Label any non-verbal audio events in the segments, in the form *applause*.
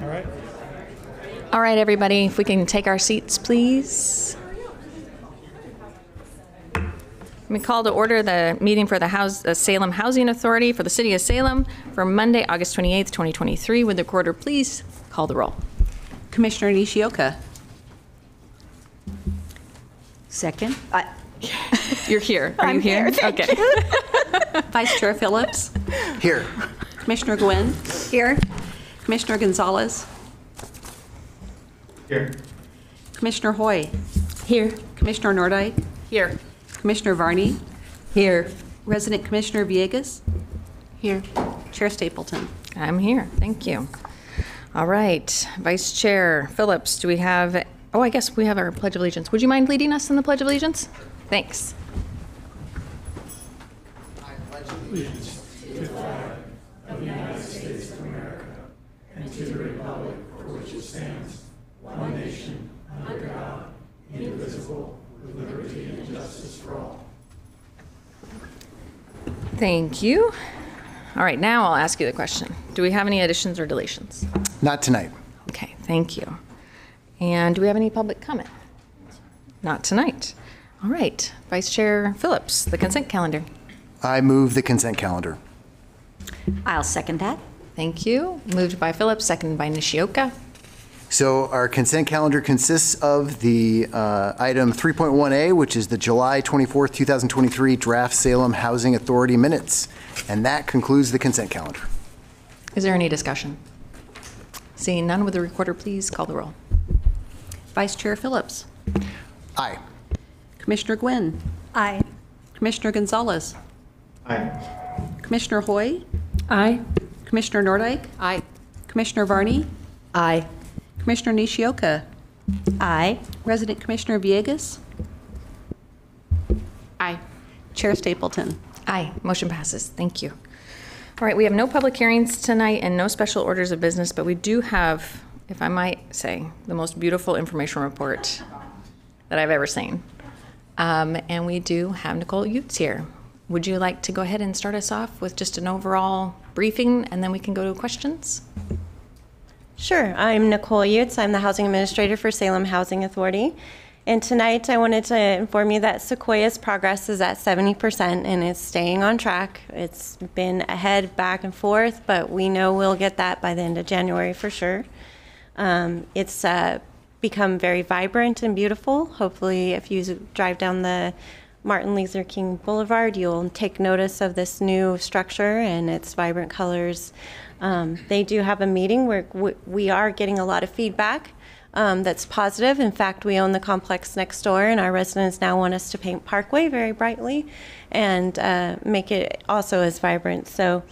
All right. All right, everybody, if we can take our seats, please. We call to order the meeting for the House, the Salem Housing Authority for the City of Salem for Monday, August 28th, 2023. Would the recorder please call the roll? Commissioner Nishioka. Second? You're here. Are you here? Okay. *laughs* Vice Chair Phillips. Here. Commissioner Gwyn. Here. Commissioner Gonzalez. Here. Commissioner Hoy. Here. Commissioner Nordyke. Here. Commissioner Varney. Here. Resident Commissioner Villegas. Here. Chair Stapleton. I'm here. Thank you. All right, Vice Chair Phillips, do we have, oh, I guess we have our Pledge of Allegiance. Would you mind leading us in the Pledge of Allegiance? Thanks. Thank you. All right, now I'll ask you the question. Do we have any additions or deletions? Not tonight. Okay, thank you. And do we have any public comment? Not tonight. All right, Vice Chair Phillips, the consent calendar. I move the consent calendar. I'll second that. Thank you. Moved by Phillips, seconded by Nishioka. So our consent calendar consists of the uh, item 3.1A, which is the July 24th, 2023 draft Salem Housing Authority minutes. And that concludes the consent calendar. Is there any discussion? Seeing none, would the recorder please call the roll? Vice Chair Phillips. Aye. Commissioner Gwyn. Aye. Commissioner Gonzalez. Aye. Commissioner Hoy. Aye. Commissioner Nordyke. Aye. Commissioner Varney. Aye. Commissioner Nishioka. Aye. Resident Commissioner Villegas. Aye. Chair Stapleton. Aye, motion passes. Thank you. All right, we have no public hearings tonight and no special orders of business, but we do have, if I might say, the most beautiful information report that I've ever seen. Um, And we do have Nicole Utz here. Would you like to go ahead and start us off with just an overall briefing, and then we can go to questions? Sure. I'm Nicole Utz. I'm the Housing Administrator for Salem Housing Authority. And tonight I wanted to inform you that Sequoia's progress is at 70% and it's staying on track. It's been ahead, back and forth, but we know we'll get that by the end of January for sure. Um, it's uh, become very vibrant and beautiful. Hopefully, if you drive down the Martin Luther King Boulevard, you'll take notice of this new structure and its vibrant colors. Um, they do have a meeting where we- are getting a lot of feedback um, that's positive. In fact, we own the complex next door, and our residents now want us to paint Parkway very brightly and uh, make it also as vibrant. So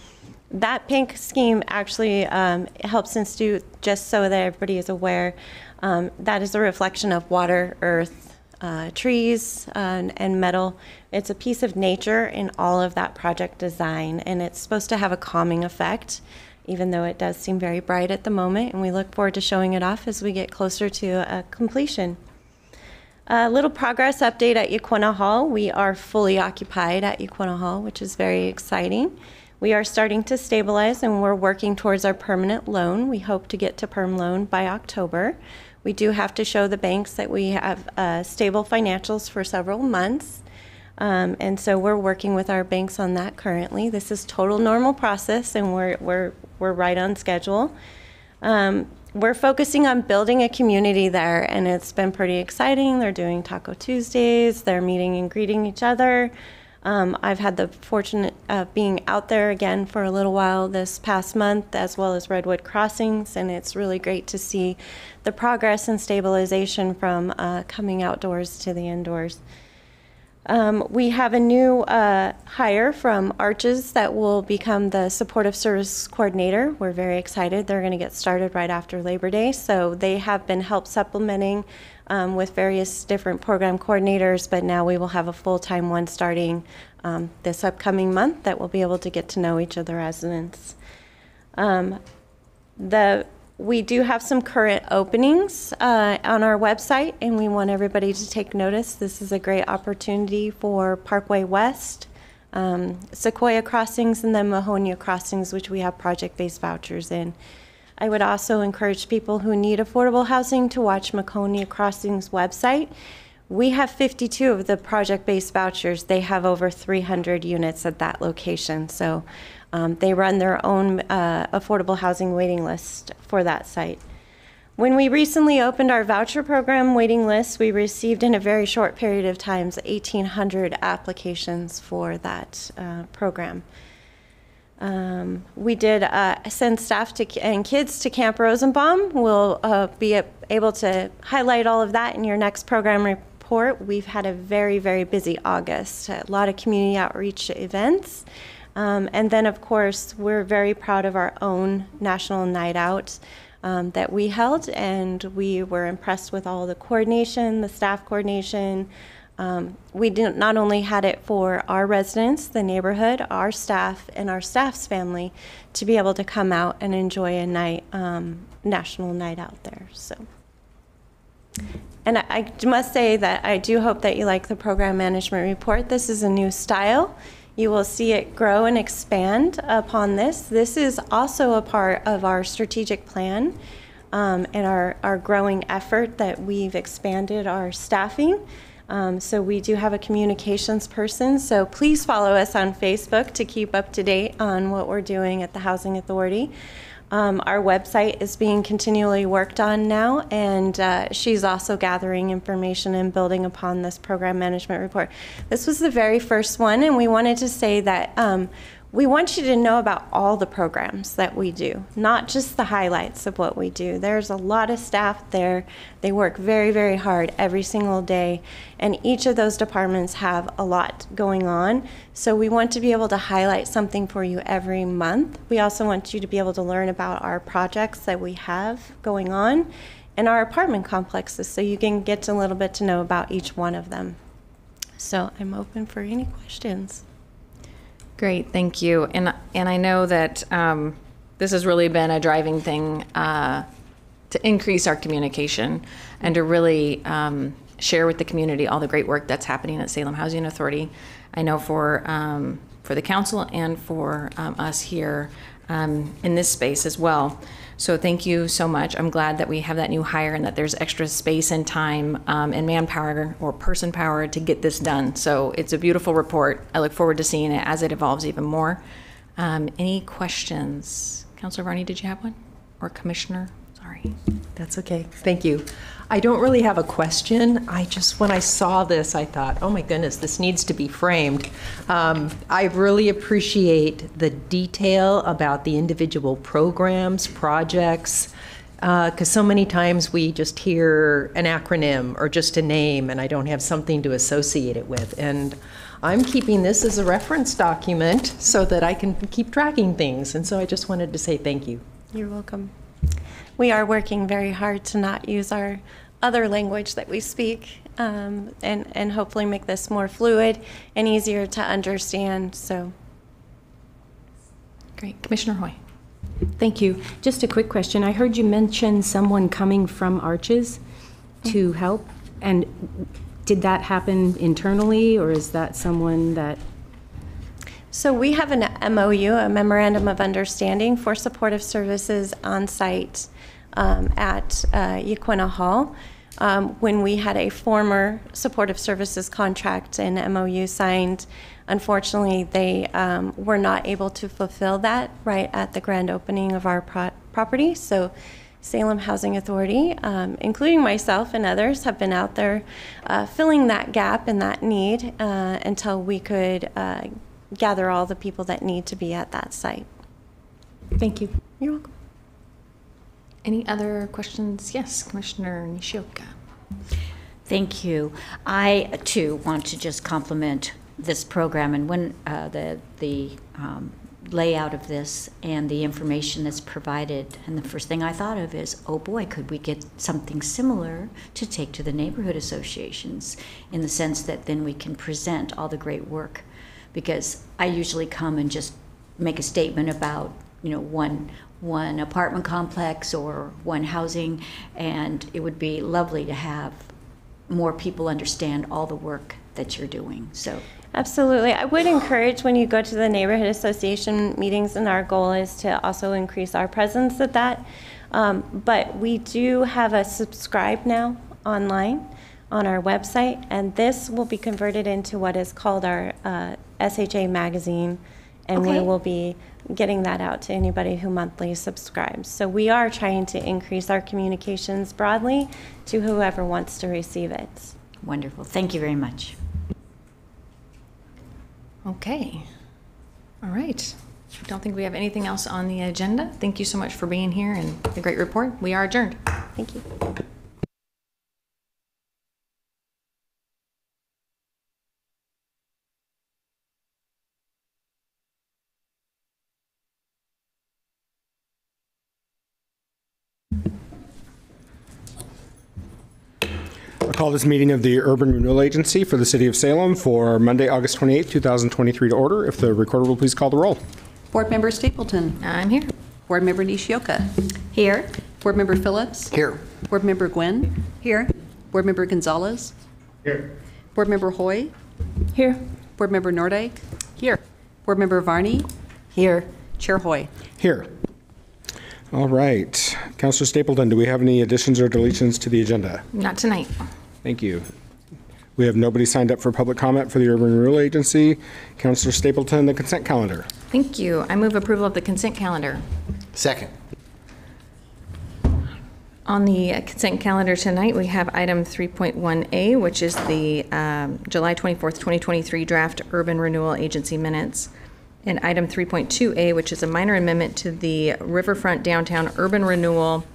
that pink scheme actually um, helps institute, just so that everybody is aware, um, that is a reflection of water, earth, uh, trees, uh, and, and metal. It's a piece of nature in all of that project design, and it's supposed to have a calming effect, even though it does seem very bright at the moment. And we look forward to showing it off as we get closer to completion. A little progress update at Yaquina Hall. We are fully occupied at Yaquina Hall, which is very exciting. We are starting to stabilize and we're working towards our permanent loan. We hope to get to perm loan by October. We do have to show the banks that we have uh, stable financials for several months. Um, and so we're working with our banks on that currently. This is total normal process and we're, we're, we're right on schedule. Um, we're focusing on building a community there, and it's been pretty exciting. They're doing Taco Tuesdays, they're meeting and greeting each other. Um, I've had the fortune of being out there again for a little while this past month, as well as Redwood Crossings, and it's really great to see the progress and stabilization from uh, coming outdoors to the indoors. Um, we have a new uh, hire from Arches that will become the supportive service coordinator. We're very excited. They're going to get started right after Labor Day. So they have been help supplementing um, with various different program coordinators, but now we will have a full time one starting um, this upcoming month that will be able to get to know each of the residents. Um, the we do have some current openings uh, on our website, and we want everybody to take notice. This is a great opportunity for Parkway West, um, Sequoia Crossings, and then Mahonia Crossings, which we have project based vouchers in. I would also encourage people who need affordable housing to watch Mahonia Crossings website. We have 52 of the project-based vouchers. They have over 300 units at that location. So um, they run their own uh, affordable housing waiting list for that site. When we recently opened our voucher program waiting list, we received in a very short period of time 1,800 applications for that uh, program. Um, we did uh, send staff to, and kids to Camp Rosenbaum. We'll uh, be able to highlight all of that in your next program report. We've had a very, very busy August, a lot of community outreach events. Um, and then, of course, we're very proud of our own National Night Out um, that we held, and we were impressed with all the coordination, the staff coordination. Um, we not only had it for our residents, the neighborhood, our staff, and our staff's family to be able to come out and enjoy a night, um, national night out there. So. And I, I must say that I do hope that you like the program management report. This is a new style. You will see it grow and expand upon this. This is also a part of our strategic plan um, and our, our growing effort that we've expanded our staffing. Um, so we do have a communications person. So please follow us on Facebook to keep up to date on what we're doing at the Housing Authority. Um, our website is being continually worked on now, and uh, she's also gathering information and building upon this program management report. This was the very first one, and we wanted to say that um, we want you to know about all the programs that we do, not just the highlights of what we do. There's a lot of staff there. They work very, very hard every single day, and each of those departments have a lot going on. So we want to be able to highlight something for you every month. We also want you to be able to learn about our projects that we have going on and our apartment complexes so you can get a little bit to know about each one of them. So I'm open for any questions. Great, thank you. And, and I know that um, this has really been a driving thing uh, to increase our communication and to really um, share with the community all the great work that's happening at Salem Housing Authority. I know for, um, for the council and for um, us here um, in this space as well. So thank you so much. I'm glad that we have that new hire and that there's extra space and time um, and manpower or person power to get this done. So it's a beautiful report. I look forward to seeing it as it evolves even more. Um, any questions? Councilor Varney, did you have one? Or Commissioner? Sorry. That's okay. Thank you. I don't really have a question. I just, when I saw this, I thought, oh my goodness, this needs to be framed. Um, I really appreciate the detail about the individual programs, projects, because so many times we just hear an acronym or just a name, and I don't have something to associate it with. And I'm keeping this as a reference document so that I can keep tracking things. And so I just wanted to say thank you. You're welcome. We are working very hard to not use our other language that we speak um, and, and hopefully make this more fluid and easier to understand. So, Great. Commissioner Hoy. Thank you. Just a quick question. I heard you mention someone coming from Arches to help, and did that happen internally, or is that someone that, so we have an MOU, a memorandum of understanding for supportive services on site um, at uh, Yaquina Hall. Um, when we had a former supportive services contract and MOU signed, unfortunately, they um, were not able to fulfill that right at the grand opening of our pro- property. So Salem Housing Authority, um, including myself and others, have been out there uh, filling that gap and that need uh, until we could uh, gather all the people that need to be at that site. thank you. You're welcome. Any other questions? Yes, Commissioner Nishioka. Thank you. I, too, want to just compliment this program and when uh, the, the um, layout of this and the information that's provided. And the first thing I thought of is, oh boy, could we get something similar to take to the neighborhood associations in the sense that then we can present all the great work. Because I usually come and just make a statement about, you know, one, one apartment complex or one housing, and it would be lovely to have more people understand all the work that you're doing. So Absolutely. I would encourage when you go to the neighborhood association meetings, and our goal is to also increase our presence at that. Um, but we do have a subscribe now online on our website, and this will be converted into what is called our uh, SHA magazine, and we will be getting that out to anybody who monthly subscribes. So we are trying to increase our communications broadly to whoever wants to receive it. wonderful. Thank you very much. Okay. All right. I don't think we have anything else on the agenda. Thank you so much for being here and the great report. We are adjourned. Thank you. Call this meeting of the Urban Renewal Agency for the City of Salem for Monday, August 28, 2023 to order. If the recorder will please call the roll. Board Member Stapleton. I'm here. Board Member Nishioka. Here? Board Member Phillips. Here. Board Member Gwyn. Here. Board Member Gonzalez. Here. Board Member Hoy. Here. Board Member Nordyke. Here. Board Member Varney. Here. Chair Hoy. Here. All right. Councilor Stapleton, do we have any additions or deletions to the agenda? Not tonight. Thank you. We have nobody signed up for public comment for the Urban Renewal Agency. Councilor Stapleton, the consent calendar. Thank you. I move approval of the consent calendar. Second. On the consent calendar tonight, we have item 3.1A, which is the um, July 24th, 2023 draft urban renewal agency minutes, and item 3.2A, which is a minor amendment to the Riverfront Downtown Urban Renewal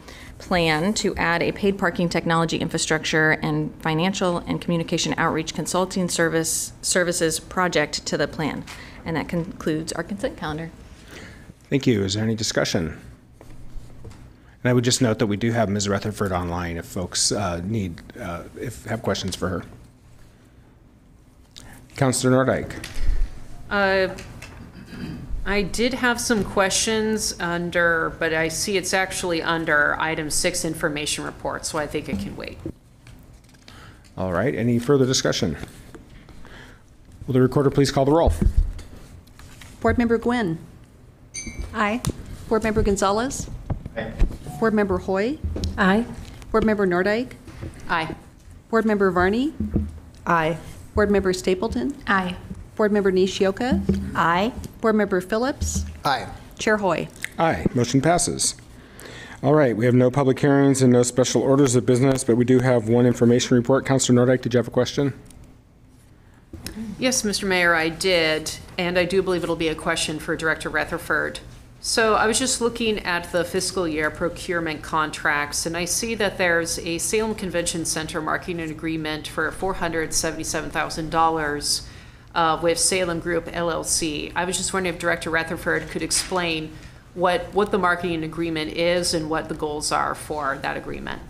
Plan to add a paid parking technology infrastructure and financial and communication outreach consulting service, services project to the plan. And that concludes our consent calendar. Thank you. Is there any discussion? And I would just note that we do have Ms. Retherford online if folks uh, need, uh, if have questions for her. Counselor Nordike. Uh, I did have some questions under, but I see it's actually under item six, information report, so I think it can wait. All right, any further discussion? Will the recorder please call the roll? Board Member Gwyn. Aye. Board Member Gonzalez. Aye. Board Member Hoy. Aye. Board Member Nordyke. Aye. Board Member Varney. Aye. Board Member Stapleton. Aye. Board Member Nishioka. Aye. Board Member Phillips. Aye. Chair Hoy. Aye, motion passes. All right, we have no public hearings and no special orders of business, but we do have one information report. Councilor Nordyke, did you have a question? Yes, Mr. Mayor, I did, and I do believe it'll be a question for Director Retherford. So I was just looking at the fiscal year procurement contracts, and I see that there's a Salem Convention Center marketing agreement for $477,000 uh, with Salem Group LLC. I was just wondering if Director Retherford could explain what, what the marketing agreement is and what the goals are for that agreement.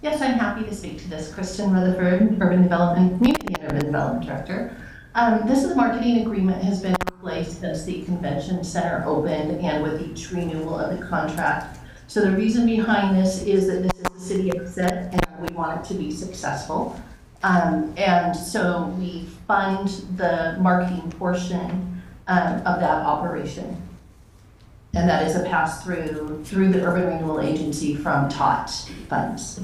Yes, I'm happy to speak to this. Kristin Retherford, Urban Development, Community and Urban Development Director. Um, this is marketing agreement has been in place since the convention center opened and with each renewal of the contract. So the reason behind this is that this is the city of Passaic and we want it to be successful. Um, and so we fund the marketing portion um, of that operation. And that is a pass-through through the Urban Renewal Agency from TOT funds.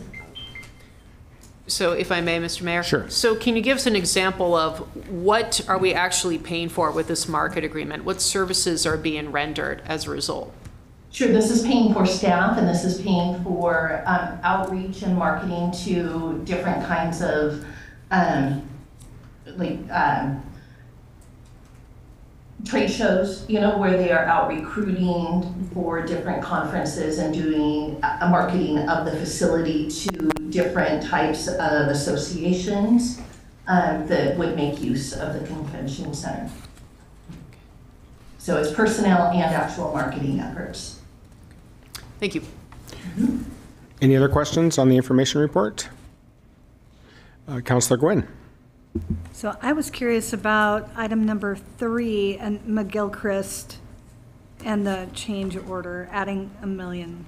So if I may, Mr. Mayor? Sure. So can you give us an example of what are we actually paying for with this market agreement? What services are being rendered as a result? Sure, this is paying for staff and this is paying for um, outreach and marketing to different kinds of, um, like, um, trade shows, you know, where they are out recruiting for different conferences and doing a marketing of the facility to different types of associations um, that would make use of the convention center. So it's personnel and actual marketing efforts. Thank you. Any other questions on the information report? Uh, Councilor Gwyn. So I was curious about item number three and McGilchrist and the change order, adding a million.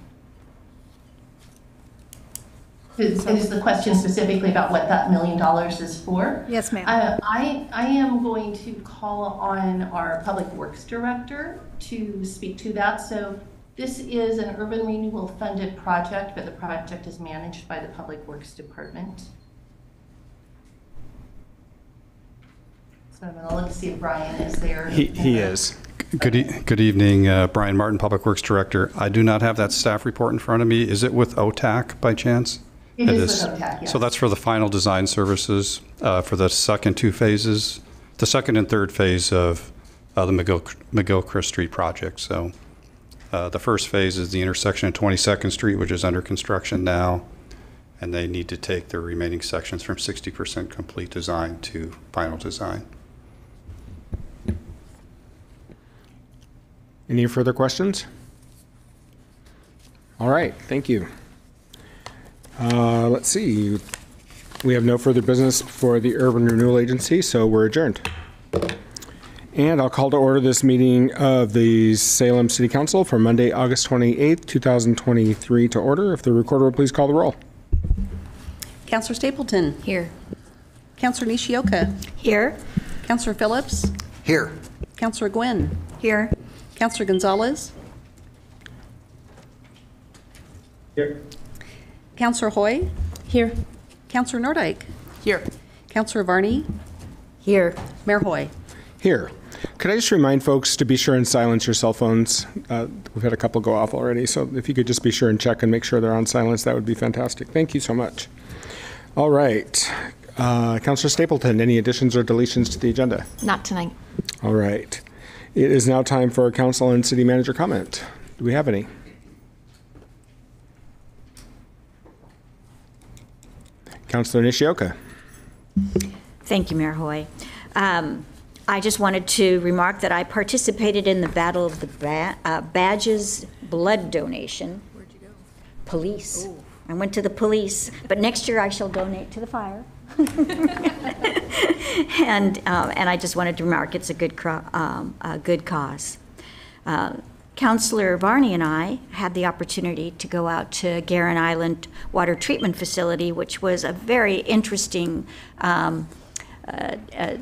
Is is the question specifically about what that million dollars is for? Yes, ma'am. Uh, I, I am going to call on our Public Works Director to speak to that. So this is an urban renewal funded project, but the project is managed by the Public Works Department. So I'm going to look to see if Brian is there. He, he is. Good, e- good evening, uh, Brian Martin, Public Works Director. I do not have that staff report in front of me. Is it with Otak by chance? It is with Otak, yes. So that's for the final design services uh, for the second two phases, the second and third phase of uh, the McGill, McGilchrist Street project. So uh, the first phase is the intersection of 22nd Street, which is under construction now, and they need to take the remaining sections from 60% complete design to final design. Any further questions? All right, thank you. Uh, Let's see, we have no further business for the Urban Renewal Agency, so we're adjourned. And I'll call to order this meeting of the Salem City Council for Monday, August 28th, 2023 to order. If the recorder will please call the roll. Councilor Stapleton. Here. Councilor Nishioka. Here? Councilor Phillips. Here. Councilor Gwyn. Here. Councilor Gonzalez. Here. Councilor Hoy. Here. Councilor Nordyke. Here. Councilor Varney. Here. Mayor Hoy. Here. Could I just remind folks to be sure and silence your cell phones? Uh, We've had a couple go off already, so if you could just be sure and check and make sure they're on silence, that would be fantastic. Thank you so much. All right. Uh, Councilor Stapleton, any additions or deletions to the agenda? Not tonight. All right. It is now time for council and city manager comment. Do we have any? Councilor Nishioka. Thank you, Mayor Hoy. Um, I just wanted to remark that I participated in the Battle of the Ba- uh, Badges blood donation. Where'd you go? Police. I went to the police, but next year I shall donate to the fire. *laughs* And, um, and I just wanted to remark, it's a good, cro- um, a good cause. Uh, Councilor Varney and I had the opportunity to go out to Geren Island Water Treatment Facility, which was a very interesting um, uh, uh,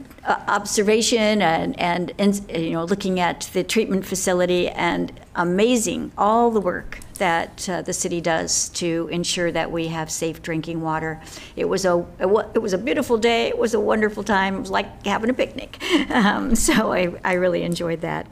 observation and, and, you know, looking at the treatment facility and amazing, all the work that uh, the city does to ensure that we have safe drinking water. It was a, it was a beautiful day, it was a wonderful time, it was like having a picnic. *laughs* Um, So I, I really enjoyed that.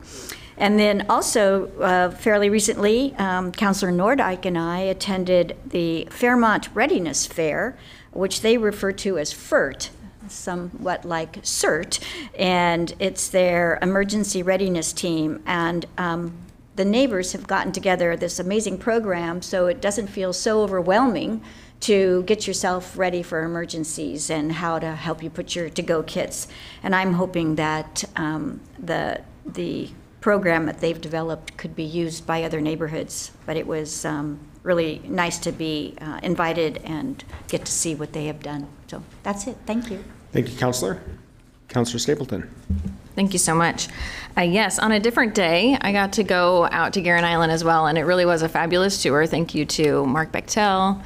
And then also, uh, fairly recently, um, Councilor Nordyke and I attended the Fairmount Readiness Fair, which they refer to as FERT, somewhat like CERT, and it's their emergency readiness team. And um, the neighbors have gotten together this amazing program, so it doesn't feel so overwhelming to get yourself ready for emergencies and how to help you put your to-go kits. And I'm hoping that um, the the program that they've developed could be used by other neighborhoods. But it was um, really nice to be uh, invited and get to see what they have done. So that's it. Thank you. Thank you, Councilor. Councilor Stapleton. Thank you so much. Uh, yes, on a different day, I got to go out to Geren Island as well, and it really was a fabulous tour. Thank you to Mark Bechtel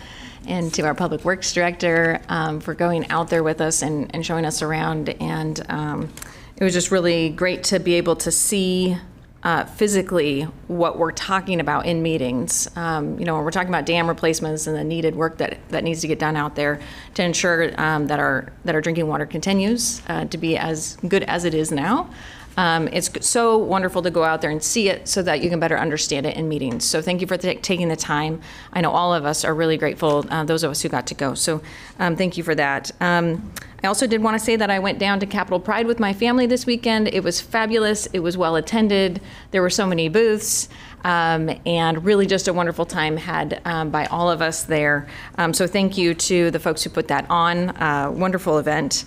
and to our Public Works Director um, for going out there with us and, and showing us around. And um, it was just really great to be able to see uh, physically what we're talking about in meetings. Um, you know, we're talking about dam replacements and the needed work that, that needs to get done out there to ensure um, that our that our drinking water continues uh, to be as good as it is now. Um, it's so wonderful to go out there and see it so that you can better understand it in meetings. So thank you for ta- taking the time. I know all of us are really grateful, uh, those of us who got to go. So um, thank you for that. Um, I also did want to say that I went down to Capital Pride with my family this weekend. It was fabulous. It was well attended. There were so many booths. Um, and really just a wonderful time had um, by all of us there. Um, so thank you to the folks who put that on. Uh, wonderful event.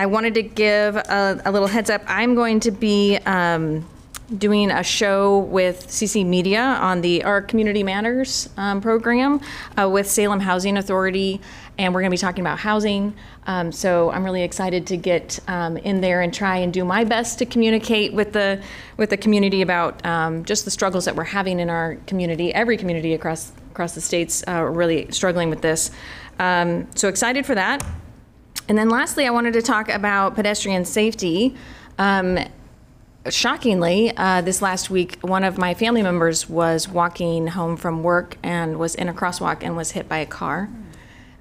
I wanted to give a, a little heads up. I'm going to be um, doing a show with CC Media on the Our Community Matters um, program uh, with Salem Housing Authority, and we're going to be talking about housing. Um, so I'm really excited to get um, in there and try and do my best to communicate with the with the community about um, just the struggles that we're having in our community. Every community across across the states uh, are really struggling with this. Um, so excited for that. And then lastly, I wanted to talk about pedestrian safety. Um, shockingly, uh, this last week, one of my family members was walking home from work and was in a crosswalk and was hit by a car.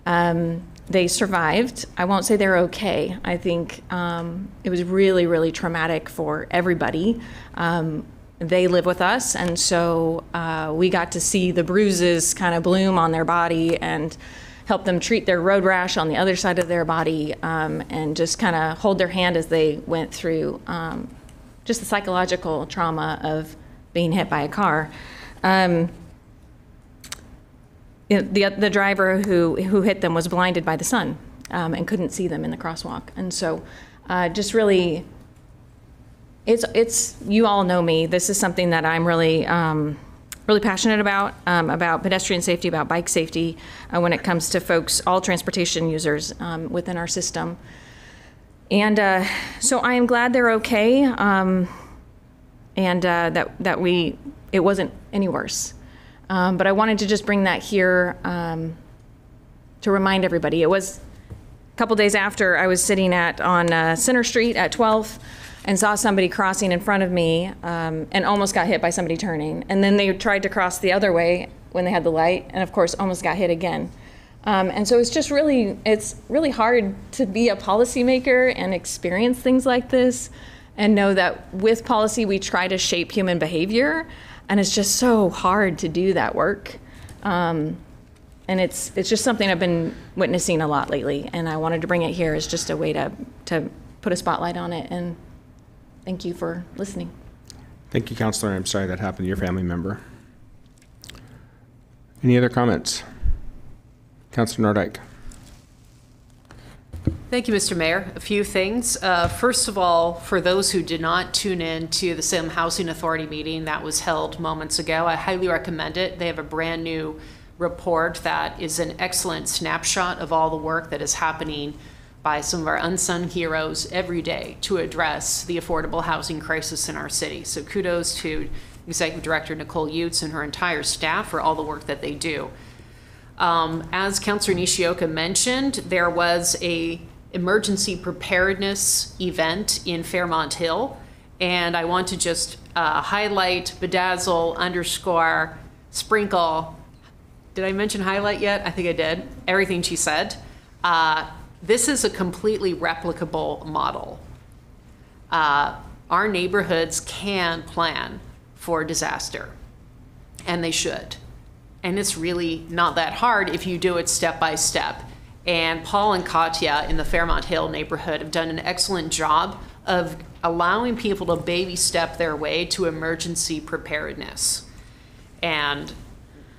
Um, they survived. I won't say they're okay. I think um, it was really, really traumatic for everybody. Um, they live with us, and so uh, we got to see the bruises kind of bloom on their body and help them treat their road rash on the other side of their body um, and just kind of hold their hand as they went through um, just the psychological trauma of being hit by a car. Um, the, the driver who, who hit them was blinded by the sun um, and couldn't see them in the crosswalk. And so uh, just really, it's, it's, you all know me. This is something that I'm really, um, really passionate about, um, about pedestrian safety, about bike safety uh, when it comes to folks, all transportation users um, within our system. And uh, so I am glad they're okay um, and uh, that, that we, it wasn't any worse. Um, but I wanted to just bring that here um, to remind everybody. It was a couple days after I was sitting at on uh, Center Street at 12th and saw somebody crossing in front of me um, and almost got hit by somebody turning. And then they tried to cross the other way when they had the light, and of course, almost got hit again. Um, and so it's just really, it's really hard to be a policymaker and experience things like this and know that with policy we try to shape human behavior and it's just so hard to do that work. Um, and it's it's just something I've been witnessing a lot lately, and I wanted to bring it here as just a way to to put a spotlight on it. And thank you for listening. Thank you, Councilor. I'm sorry that happened to your family member. Any other comments? Councilor Nordyke. Thank you, Mr. Mayor. A few things. Uh, First of all, for those who did not tune in to the Salem Housing Authority meeting that was held moments ago, I highly recommend it. They have a brand-new report that is an excellent snapshot of all the work that is happening by some of our unsung heroes every day to address the affordable housing crisis in our city. So kudos to Executive Director Nicole Utz and her entire staff for all the work that they do. Um, as Councilor Nishioka mentioned, there was a emergency preparedness event in Fairmount Hill, and I want to just uh, highlight, bedazzle, underscore, sprinkle. Did I mention highlight yet? I think I did. Everything she said. Uh, this is a completely replicable model. Uh, our neighborhoods can plan for disaster, and they should. And it's really not that hard if you do it step by step. And Paul and Katya in the Fairmount Hill neighborhood have done an excellent job of allowing people to baby step their way to emergency preparedness. And,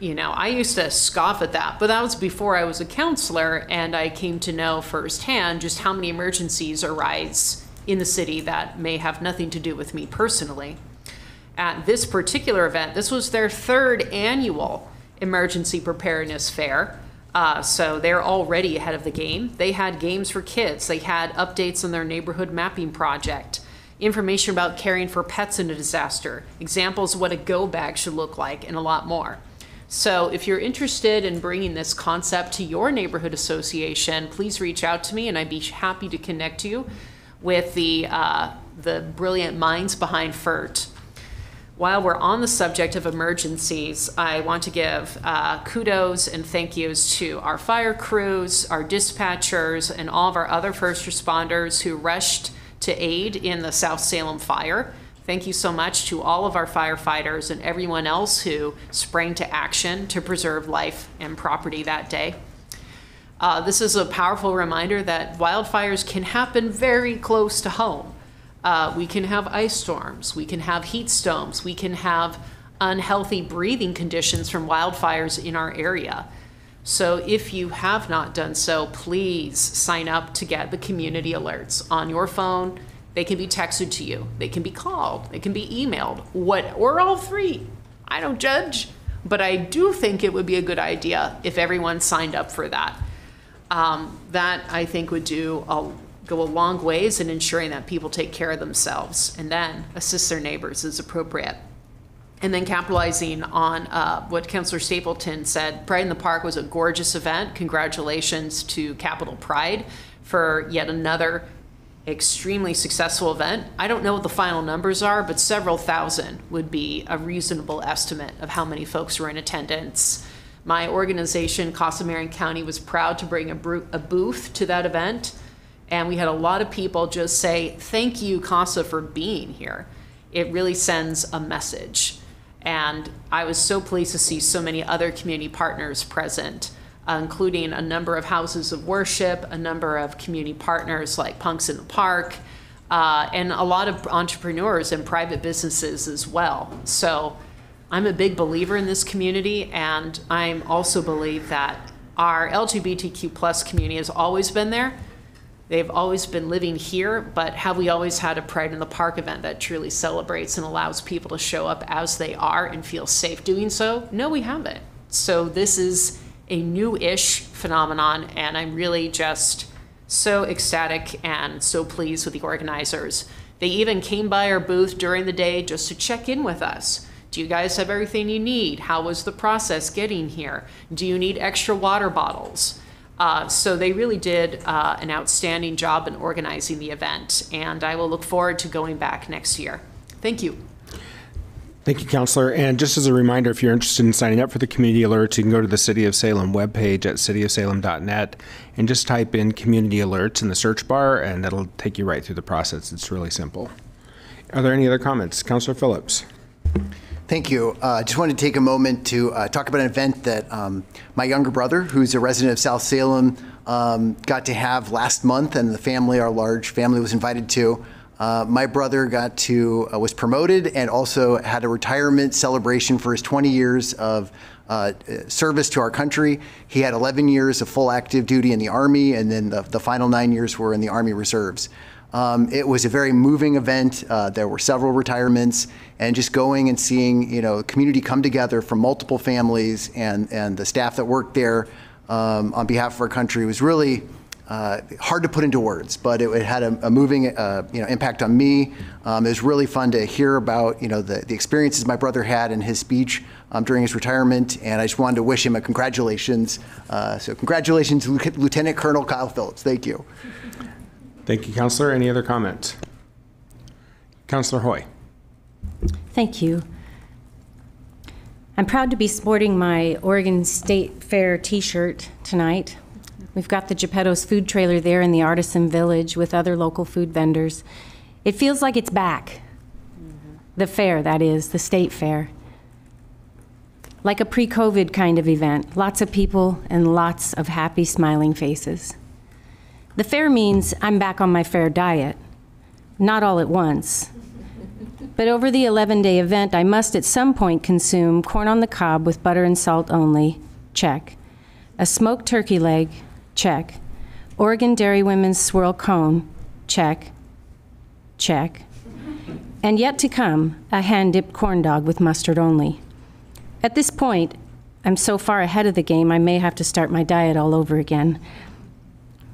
you know, I used to scoff at that, but that was before I was a councilor and I came to know firsthand just how many emergencies arise in the city that may have nothing to do with me personally. At this particular event, this was their third annual emergency preparedness fair. Uh, so they're already ahead of the game. They had games for kids. They had updates on their neighborhood mapping project, information about caring for pets in a disaster, examples of what a go bag should look like, and a lot more. So if you're interested in bringing this concept to your neighborhood association, please reach out to me, and I'd be happy to connect you with the uh, the brilliant minds behind FERT. While we're on the subject of emergencies, I want to give uh, kudos and thank yous to our fire crews, our dispatchers, and all of our other first responders who rushed to aid in the South Salem fire. Thank you so much to all of our firefighters and everyone else who sprang to action to preserve life and property that day. Uh, this is a powerful reminder that wildfires can happen very close to home. Uh, we can have ice storms, we can have heat storms, we can have unhealthy breathing conditions from wildfires in our area. So if you have not done so, please sign up to get the community alerts on your phone, They can be texted to you. They can be called. They can be emailed. What or all three. I don't judge, but I do think it would be a good idea if everyone signed up for that. Um, that I think would do a, go a long ways in ensuring that people take care of themselves and then assist their neighbors as appropriate. And then capitalizing on uh, what Councillor Stapleton said, Pride in the Park was a gorgeous event. Congratulations to Capital Pride for yet another extremely successful event. I don't know what the final numbers are, but several thousand would be a reasonable estimate of how many folks were in attendance. My organization, Casa Marion County, was proud to bring a, a booth to that event. And we had a lot of people just say, Thank you, Casa, for being here. It really sends a message. And I was so pleased to see so many other community partners present, uh, including a number of houses of worship, a number of community partners like Punks in the Park, uh, and a lot of entrepreneurs and private businesses as well. So I'm a big believer in this community, and I also believe that our LGBTQ plus community has always been there. They've always been living here, but have we always had a Pride in the Park event that truly celebrates and allows people to show up as they are and feel safe doing so? No, we haven't. So this is a new-ish phenomenon, and I'm really just so ecstatic and so pleased with the organizers. They even came by our booth during the day just to check in with us. Do you guys have everything you need? How was the process getting here? Do you need extra water bottles? Uh, so they really did uh, an outstanding job in organizing the event, and I will look forward to going back next year. Thank you. Thank you, Councilor. And just as a reminder, if you're interested in signing up for the community alerts, you can go to the City of Salem webpage at cityofsalem.net and just type in community alerts in the search bar, and that'll take you right through the process. It's really simple. Are there any other comments? Councilor Phillips. Thank you. I uh, just wanted to take a moment to uh, talk about an event that um, my younger brother, who's a resident of South Salem, um, got to have last month, and the family, our large family, was invited to. Uh, my brother got to uh, was promoted and also had a retirement celebration for his 20 years of uh, service to our country. He had 11 years of full active duty in the Army, and then the, the final nine years were in the Army Reserves. Um, it was a very moving event. Uh, there were several retirements, and just going and seeing, you know, community come together from multiple families and and the staff that worked there um, on behalf of our country was really. Uh, hard to put into words, but it, it had a, a moving, uh, you know, impact on me. Um, it was really fun to hear about, you know, the, the experiences my brother had in his speech um, during his retirement, and I just wanted to wish him a congratulations. Uh, so, congratulations, Lieutenant Colonel Kyle Phillips. Thank you. Thank you, Councilor. Any other comments? Councilor Hoy. Thank you. I'm proud to be sporting my Oregon State Fair t-shirt tonight. We've got the Geppetto's food trailer there in the Artisan Village with other local food vendors. It feels like it's back. Mm-hmm. The fair, that is, the state fair. Like a pre COVID kind of event, lots of people and lots of happy, smiling faces. The fair means I'm back on my fair diet, not all at once. *laughs* But over the 11 day event, I must at some point consume corn on the cob with butter and salt only, check. A smoked turkey leg, check. Oregon Dairy Women's swirl cone, check. Check. And yet to come, a hand dipped corn dog with mustard only. At this point, I'm so far ahead of the game, I may have to start my diet all over again.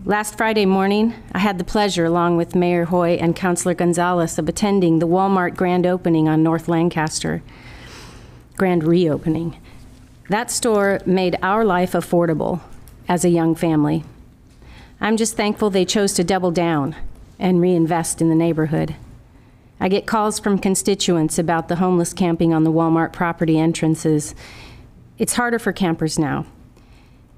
Last Friday morning, I had the pleasure, along with Mayor Hoy and Councilor Gonzalez, of attending the Walmart grand opening on North Lancaster. Grand reopening. That store made our life affordable as a young family. I'm just thankful they chose to double down and reinvest in the neighborhood. I get calls from constituents about the homeless camping on the Walmart property entrances. It's harder for campers now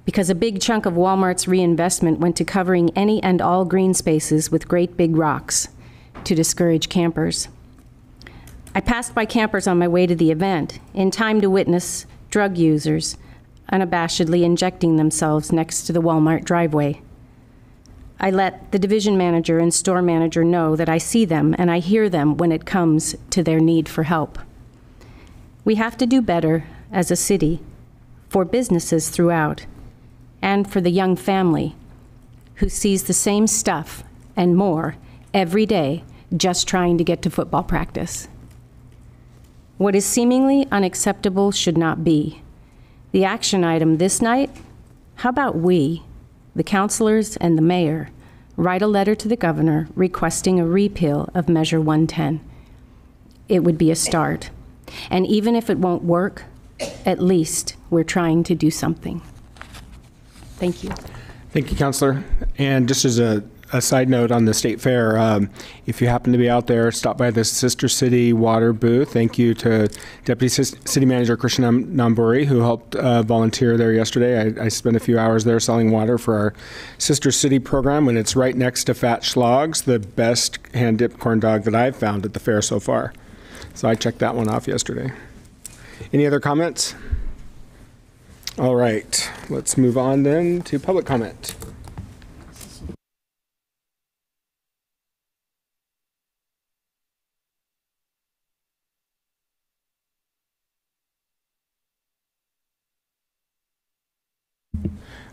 because a big chunk of Walmart's reinvestment went to covering any and all green spaces with great big rocks to discourage campers. I passed by campers on my way to the event in time to witness drug users unabashedly injecting themselves next to the Walmart driveway. I let the division manager and store manager know that I see them and I hear them when it comes to their need for help. We have to do better as a city for businesses throughout and for the young family who sees the same stuff and more every day just trying to get to football practice. What is seemingly unacceptable should not be. The action item this night how about we, the councilors and the mayor, write a letter to the governor requesting a repeal of Measure 110? It would be a start. And even if it won't work, at least we're trying to do something. Thank you. Thank you, Councilor. And just as a, a side note on the state fair, um, if you happen to be out there, stop by the Sister City Water booth. Thank you to Deputy Cis- City Manager Krishna Nam- Namburi, who helped uh, volunteer there yesterday. I, I spent a few hours there selling water for our Sister City program, and it's right next to Fat Schlags, the best hand dipped corn dog that I've found at the fair so far. So I checked that one off yesterday. Any other comments? All right, let's move on then to public comment.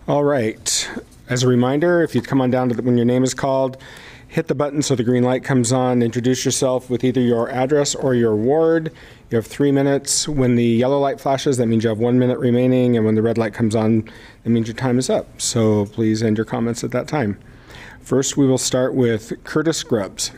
All right. As a reminder, if you come on down to the, when your name is called, hit the button so the green light comes on. Introduce yourself with either your address or your ward. You have three minutes. When the yellow light flashes, that means you have one minute remaining. And when the red light comes on, that means your time is up. So please end your comments at that time. First, we will start with Curtis Grubbs.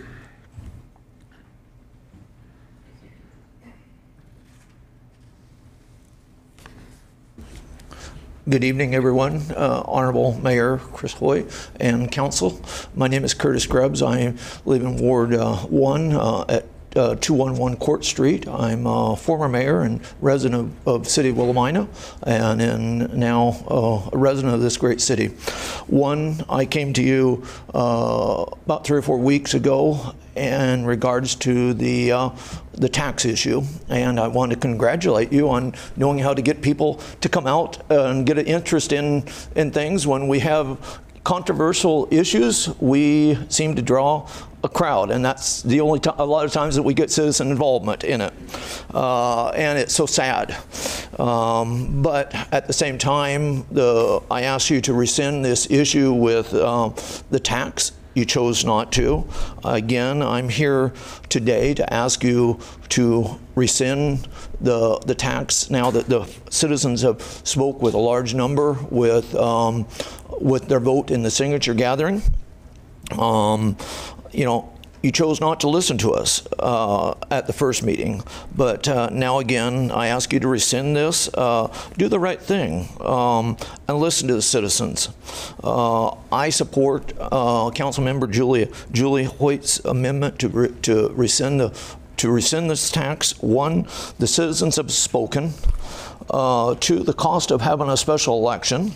Good evening, everyone. Uh, Honorable Mayor Chris Hoy and Council. My name is Curtis Grubbs. I live in Ward uh, 1 uh, at uh, 211 Court Street. I'm a former mayor and resident of, of City of Willamina, and in now uh, a resident of this great city. One, I came to you uh, about three or four weeks ago in regards to the uh, the tax issue, and I want to congratulate you on knowing how to get people to come out and get an interest in in things. When we have controversial issues, we seem to draw a crowd, and that's the only time, a lot of times that we get citizen involvement in it. Uh, and it's so sad. Um, but at the same time, the, I ask you to rescind this issue with um, the tax. You chose not to. Again, I'm here today to ask you to rescind the the tax now that the citizens have spoke with a large number with um, with their vote in the signature gathering. Um, you know, you chose not to listen to us uh, at the first meeting, but uh, now again, I ask you to rescind this. Uh, do the right thing um, and listen to the citizens. Uh, I support uh, Councilmember Julia Julie Hoyt's amendment to re- to rescind the to rescind this tax. One, the citizens have spoken. Uh, two, the cost of having a special election.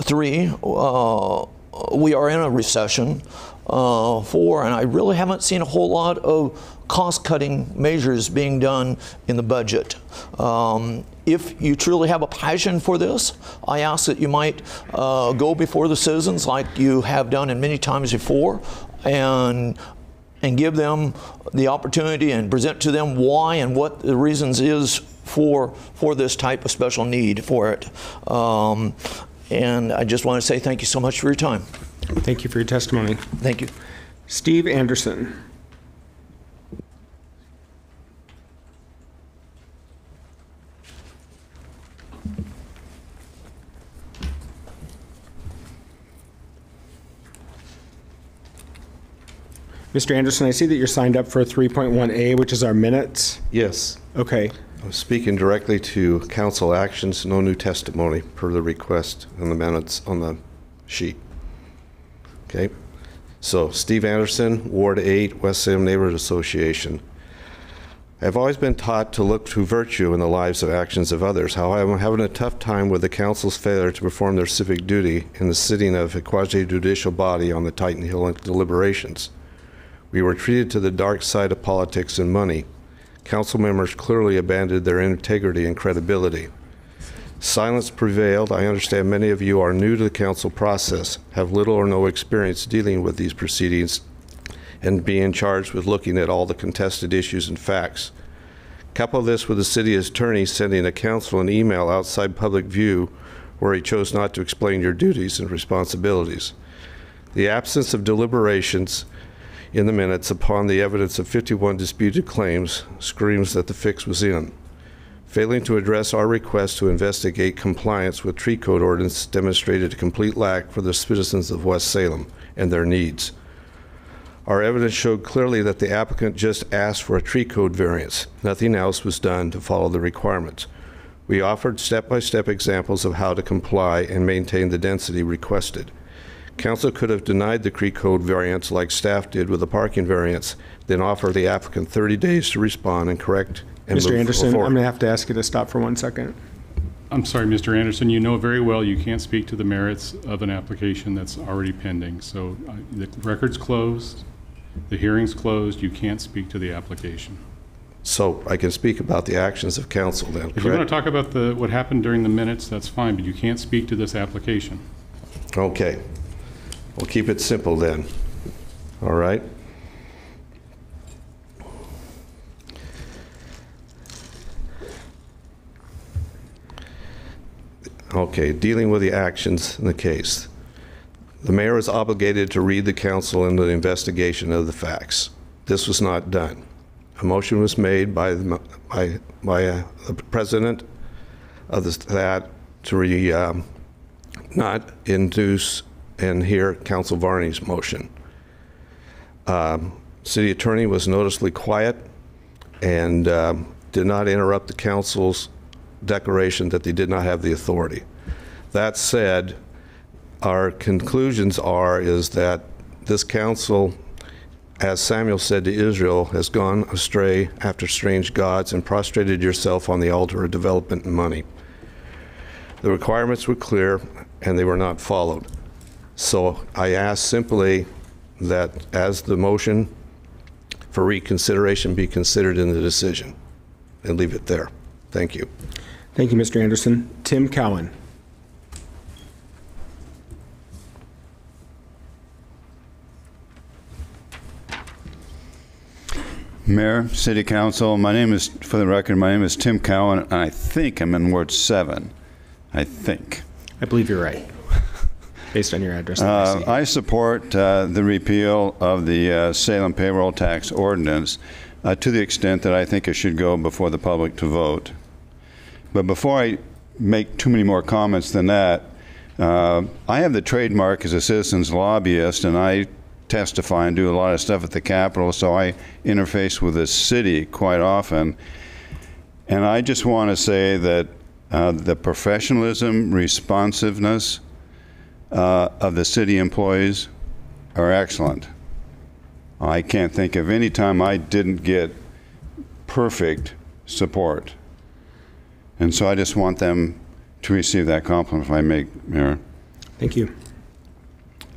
Three, we are in a recession. Uh, four, and I really haven't seen a whole lot of cost-cutting measures being done in the budget. Um, if you truly have a passion for this, I ask that you might uh, go before the citizens like you have done in many times before, and and give them the opportunity and present to them why and what the reasons is for for this type of special need for it. Um, and I just want to say thank you so much for your time. Thank you for your testimony. Thank you. Steve Anderson. Mr. Anderson, I see that you're signed up for 3.1A, which is our minutes. Yes. Okay. I'm speaking directly to council actions, no new testimony per the request on the minutes on the sheet. Okay. So, Steve Anderson, Ward 8, West Salem Neighborhood Association. I've always been taught to look to virtue in the lives of actions of others. However, I'm having a tough time with the council's failure to perform their civic duty in the sitting of a quasi-judicial body on the Titan Hill deliberations. We were treated to the dark side of politics and money. Council members clearly abandoned their integrity and credibility. Silence prevailed. I understand many of you are new to the council process, have little or no experience dealing with these proceedings, and being charged with looking at all the contested issues and facts. Couple this with the city attorney sending a council an email outside public view where he chose not to explain your duties and responsibilities. The absence of deliberations in the minutes upon the evidence of 51 disputed claims screams that the fix was in. Failing to address our request to investigate compliance with tree code ordinance demonstrated a complete lack for the citizens of West Salem and their needs. Our evidence showed clearly that the applicant just asked for a tree code variance. Nothing else was done to follow the requirements. We offered step-by-step examples of how to comply and maintain the density requested. Council could have denied the tree code variance like staff did with the parking variance, then offer the applicant 30 days to respond and correct and Mr. move Anderson, I'm going to have to ask you to stop for one second. I'm sorry, Mr. Anderson, you know very well you can't speak to the merits of an application that's already pending. So uh, the record's closed, the hearing's closed, you can't speak to the application. So I can speak about the actions of council then, If you want correct? to talk about the, what happened during the minutes, that's fine, but you can't speak to this application. Okay. We'll keep it simple then. All right? Okay, dealing with the actions in the case. The mayor is obligated to read the council into the investigation of the facts. This was not done. A motion was made by, the- by, by uh, the president of the, that to re, um, not induce and hear Council Varney's motion. Um, City Attorney was noticeably quiet and um, did not interrupt the council's declaration that they did not have the authority. That said, our conclusions are is that this council, as Samuel said to Israel, has gone astray after strange gods and prostrated yourself on the altar of development and money. The requirements were clear and they were not followed. So I ask simply that as the motion for reconsideration be considered in the decision and leave it there. Thank you. Thank you, Mr. Anderson. Tim Cowan. Mayor, City Council, my name is, for the record, my name is Tim Cowan, and I think I'm in Ward 7. I think. I believe you're right, *laughs* based on your address. that I Uh. I support uh, the repeal of the uh, Salem payroll tax ordinance uh, to the extent that I think it should go before the public to vote. But before I make too many more comments than that, uh, I have the trademark as a citizen's lobbyist, and I testify and do a lot of stuff at the Capitol, so I interface with the city quite often. And I just want to say that uh, the professionalism, responsiveness uh, of the city employees are excellent. I can't think of any time I didn't get perfect support. And so I just want them to receive that compliment if I may, Mayor. Thank you.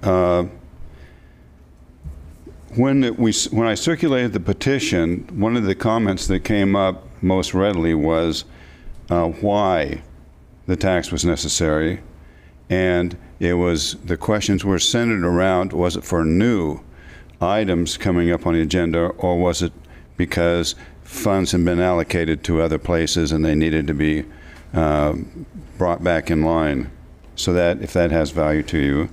Uh, when it, we when I circulated the petition, one of the comments that came up most readily was uh, why the tax was necessary, and it was the questions were centered around was it for new items coming up on the agenda, or was it because funds had been allocated to other places and they needed to be uh, brought back in line? So that if that has value to you.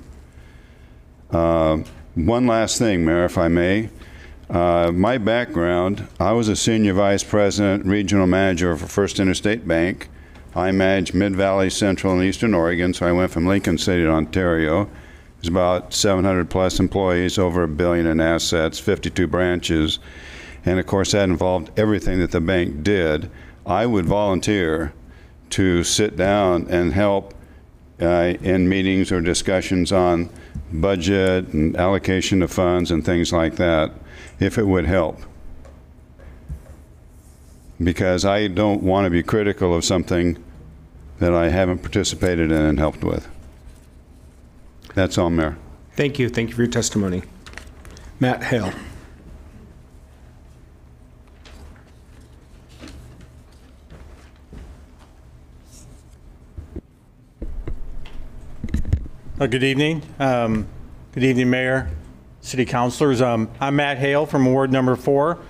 Uh, one last thing, Mayor, if I may. Uh, my background, I was a senior vice president, regional manager for First Interstate Bank. I managed Mid Valley, Central, and Eastern Oregon, so I went from Lincoln City to Ontario. There's about 700 plus employees, over a billion in assets, 52 branches. And of course, that involved everything that the bank did. I would volunteer to sit down and help uh, in meetings or discussions on budget and allocation of funds and things like that, if it would help. Because I don't want to be critical of something that I haven't participated in and helped with. That's all, Mayor. Thank you. Thank you for your testimony. Matt Hale. Uh, Good evening. Um, Good evening, Mayor, City Councilors. Um, I'm Matt Hale from Ward Number Four.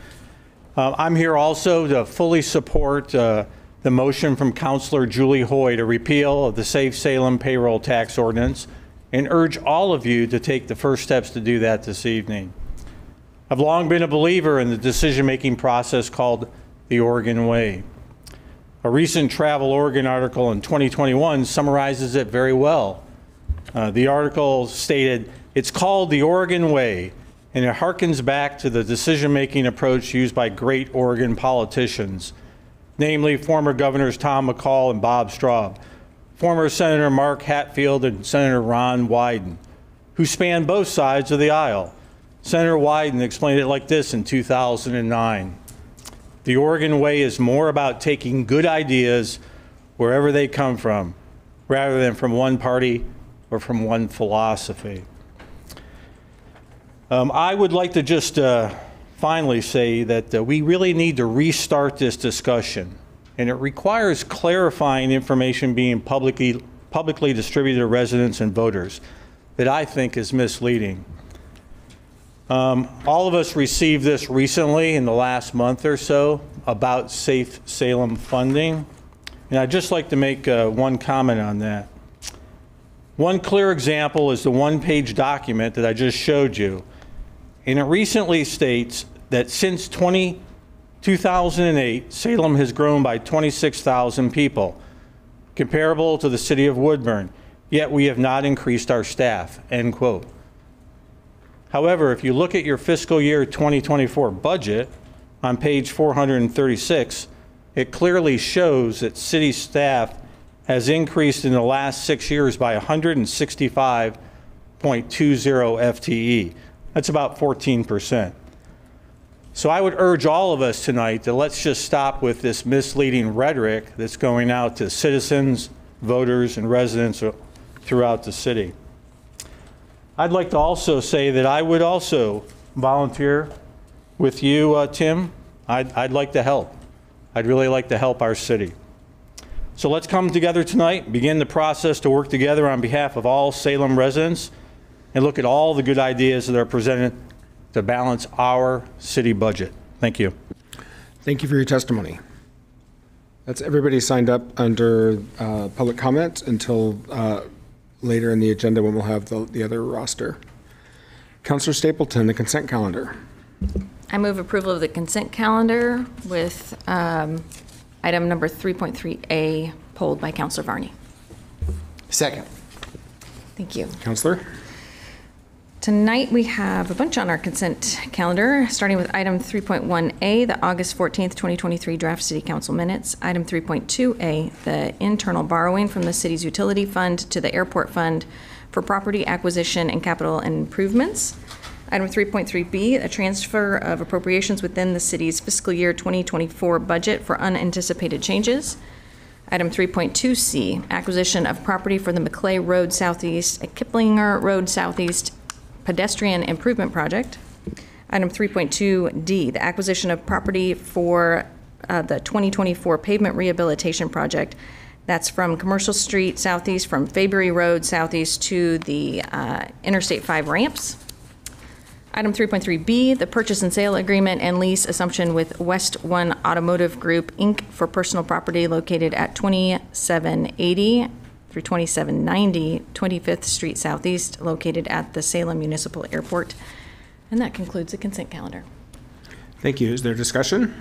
Uh, I'm here also to fully support uh, the motion from Councilor Julie Hoy to repeal of the Safe Salem payroll tax ordinance and urge all of you to take the first steps to do that this evening. I've long been a believer in the decision-making process called the Oregon Way. A recent Travel Oregon article in 2021 summarizes it very well. Uh, the article stated, It's called the Oregon Way, and it harkens back to the decision making approach used by great Oregon politicians, namely former governors Tom McCall and Bob Straub, former Senator Mark Hatfield and Senator Ron Wyden, who spanned both sides of the aisle. Senator Wyden explained it like this in 2009. The Oregon way is more about taking good ideas wherever they come from, rather than from one party or from one philosophy. Um, I would like to just uh, finally say that uh, we really need to restart this discussion, and it requires clarifying information being publicly, publicly distributed to residents and voters that I think is misleading. Um, all of us received this recently in the last month or so about Safe Salem funding, and I'd just like to make uh, one comment on that. One clear example is the one-page document that I just showed you, and it recently states that since 20, 2008, Salem has grown by 26,000 people, comparable to the city of Woodburn, yet we have not increased our staff, end quote. However, if you look at your fiscal year 2024 budget on page 436, it clearly shows that city staff has increased in the last six years by 165.20 FTE. That's about 14%. So I would urge all of us tonight to let's just stop with this misleading rhetoric that's going out to citizens, voters, and residents throughout the city. I'd like to also say that I would also volunteer with you, uh, Tim. I'd, I'd like to help. I'd really like to help our city. So let's come together tonight, begin the process to work together on behalf of all Salem residents, and look at all the good ideas that are presented to balance our city budget. Thank you. Thank you for your testimony. That's everybody signed up under uh, public comment until uh, later in the agenda when we'll have the, the other roster. Councillor Stapleton, the consent calendar. I move approval of the consent calendar with um, item number 3.3A pulled by Councilor Varney. Second. Thank you. Councilor? Tonight, we have a bunch on our consent calendar, starting with item 3.1A, the August 14th, 2023 draft city council minutes. Item 3.2A, the internal borrowing from the city's utility fund to the airport fund for property acquisition and capital improvements. Item 3.3B, a transfer of appropriations within the city's fiscal year 2024 budget for unanticipated changes. Item 3.2C, acquisition of property for the McLeay Road Southeast, Kiplinger Road Southeast pedestrian improvement project. Item 3.2D, the acquisition of property for uh, the 2024 pavement rehabilitation project. That's from Commercial Street Southeast, from Fabry Road Southeast to the uh, Interstate 5 ramps. Item 3.3B, the purchase and sale agreement and lease assumption with West One Automotive Group, Inc. for personal property located at 2780 through 2790 25th Street Southeast, located at the Salem Municipal Airport. And that concludes the consent calendar. Thank you. Is there discussion?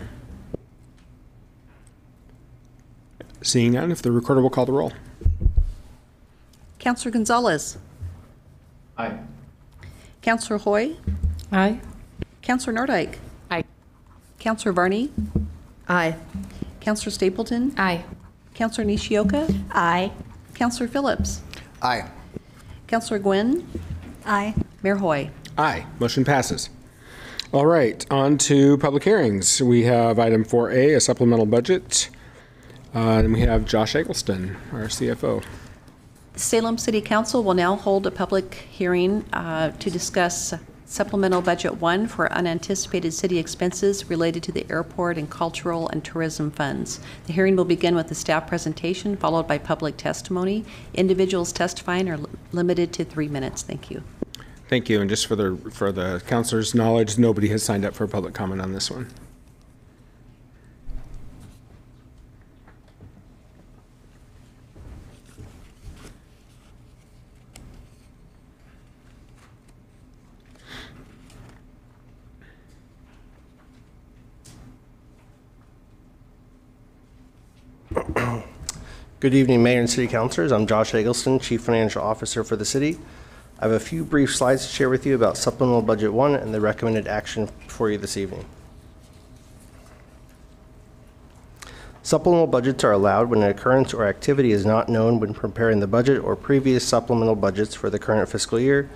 Seeing none, if the recorder will call the roll. Councilor Gonzalez. Aye. Councilor Hoy. Aye. Councilor Nordyke. Aye. Councilor Varney. Aye. Councilor Stapleton. Aye. Councilor Nishioka. Aye. Councilor Phillips. Aye. Councilor Gwyn. Aye. Mayor Hoy. Aye, motion passes. All right, on to public hearings. We have item 4A, a supplemental budget. Uh, And we have Josh Eggleston, our CFO. Salem City Council will now hold a public hearing uh, to discuss Supplemental Budget 1 for unanticipated city expenses related to the airport and cultural and tourism funds. The hearing will begin with a staff presentation, followed by public testimony. Individuals testifying are limited to three minutes. Thank you. Thank you, and just for the, for the councilor's knowledge, nobody has signed up for a public comment on this one. *clears throat* Good evening, Mayor and City Councilors. I'm Josh Eggleston, Chief Financial Officer for the city. I have a few brief slides to share with you about Supplemental Budget 1 and the recommended action for you this evening. Supplemental budgets are allowed when an occurrence or activity is not known when preparing the budget or previous supplemental budgets for the current fiscal year.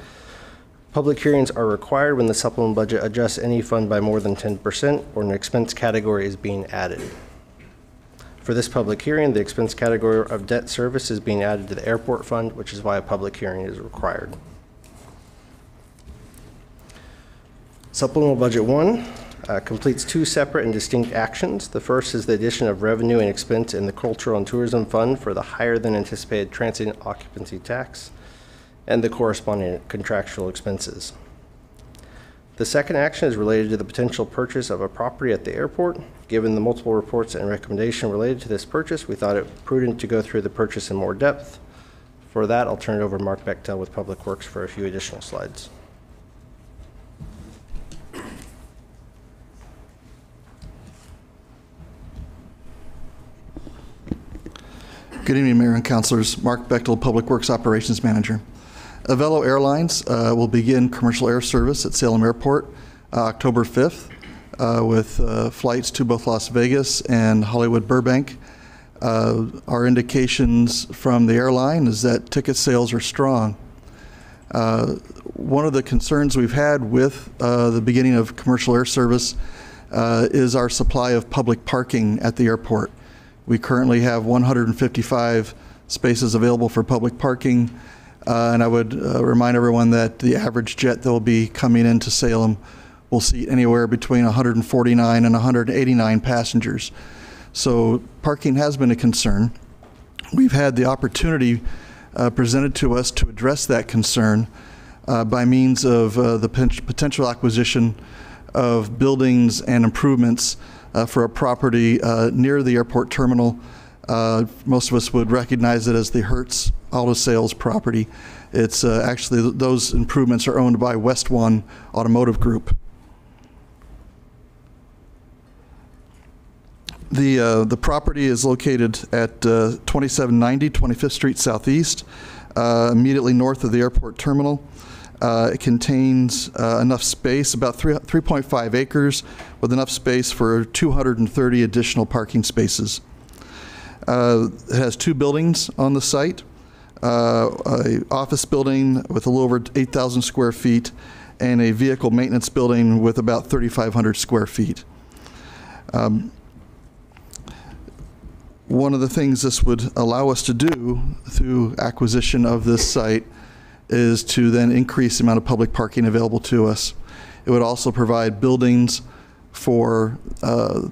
Public hearings are required when the supplemental budget adjusts any fund by more than 10% or an expense category is being added. For this public hearing, the expense category of debt service is being added to the airport fund, which is why a public hearing is required. Supplemental Budget 1 uh, completes two separate and distinct actions. The first is the addition of revenue and expense in the Cultural and Tourism Fund for the higher than anticipated transient occupancy tax and the corresponding contractual expenses. The second action is related to the potential purchase of a property at the airport. Given the multiple reports and recommendation related to this purchase, we thought it prudent to go through the purchase in more depth. For that, I'll turn it over to Mark Bechtel with Public Works for a few additional slides. Good evening, Mayor and Councilors. Mark Bechtel, Public Works Operations Manager. Avelo Airlines uh, will begin commercial air service at Salem Airport uh, October 5th uh, with uh, flights to both Las Vegas and Hollywood Burbank. Uh, our indications from the airline is that ticket sales are strong. One of the concerns we've had with the beginning of commercial air service is our supply of public parking at the airport. We currently have 155 spaces available for public parking. Uh, and I would uh, remind everyone that the average jet that will be coming into Salem will seat anywhere between 149 and 189 passengers. So parking has been a concern. We've had the opportunity uh, presented to us to address that concern uh, by means of uh, the potential acquisition of buildings and improvements uh, for a property near the airport terminal. Most of us would recognize it as the Hertz Auto Sales property. It's uh, actually, those improvements are owned by West One Automotive Group. The, uh, the property is located at uh, 2790 25th Street Southeast, immediately north of the airport terminal. Uh, it contains uh, enough space, about 3, 3.5 acres, with enough space for 230 additional parking spaces. Uh, it has two buildings on the site, uh, a office building with a little over 8,000 square feet, and a vehicle maintenance building with about 3,500 square feet. Um, one of the things this would allow us to do through acquisition of this site is to then increase the amount of public parking available to us. It would also provide buildings for uh,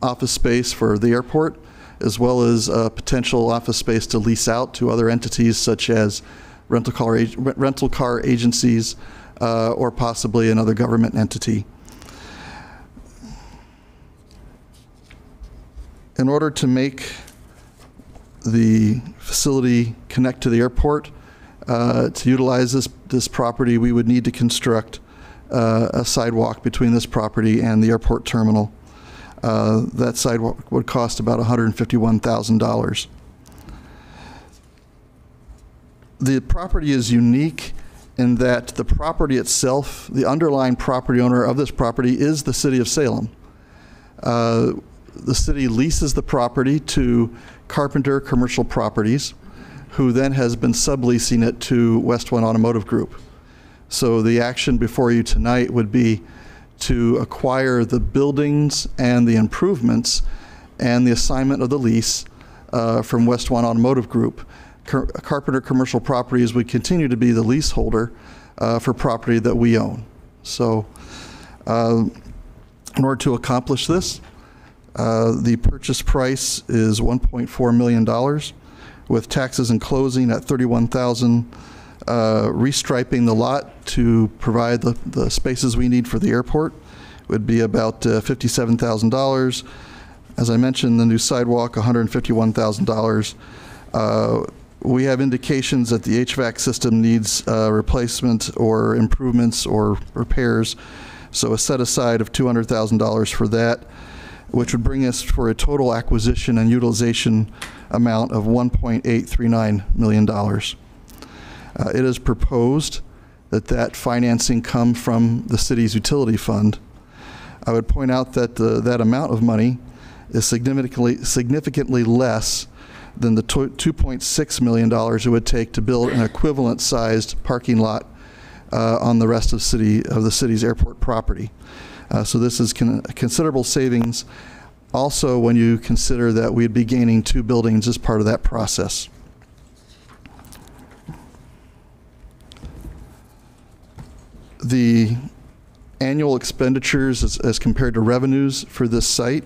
office space for the airport, as well as uh, potential office space to lease out to other entities such as rental car, rental car agencies uh, or possibly another government entity. In order to make the facility connect to the airport, uh, to utilize this, this property, we would need to construct uh, a sidewalk between this property and the airport terminal. Uh, that sidewalk would cost about $151,000. The property is unique in that the property itself, the underlying property owner of this property is the city of Salem. Uh, the city leases the property to Carpenter Commercial Properties who then has been subleasing it to West One Automotive Group. So the action before you tonight would be to acquire the buildings and the improvements and the assignment of the lease uh, from West One Automotive Group. Car Carpenter Commercial Properties would continue to be the leaseholder uh, for property that we own. So uh, in order to accomplish this, uh, the purchase price is $1.4 million with taxes and closing at 31,000, uh, restriping the lot to provide the, the spaces we need for the airport would be about uh, $57,000. As I mentioned, the new sidewalk, $151,000. Uh, we have indications that the HVAC system needs uh, replacement or improvements or repairs, so a set aside of $200,000 for that. which would bring us for a total acquisition and utilization amount of $1.839 million. Uh, It is proposed that that financing come from the city's utility fund. I would point out that that amount of money is significantly, significantly less than the $2.6 million it would take to build an equivalent-sized parking lot uh, on the rest of city, of the city's airport property. Uh, So this is con- considerable savings. Also, when you consider that we'd be gaining two buildings as part of that process. The annual expenditures as, as compared to revenues for this site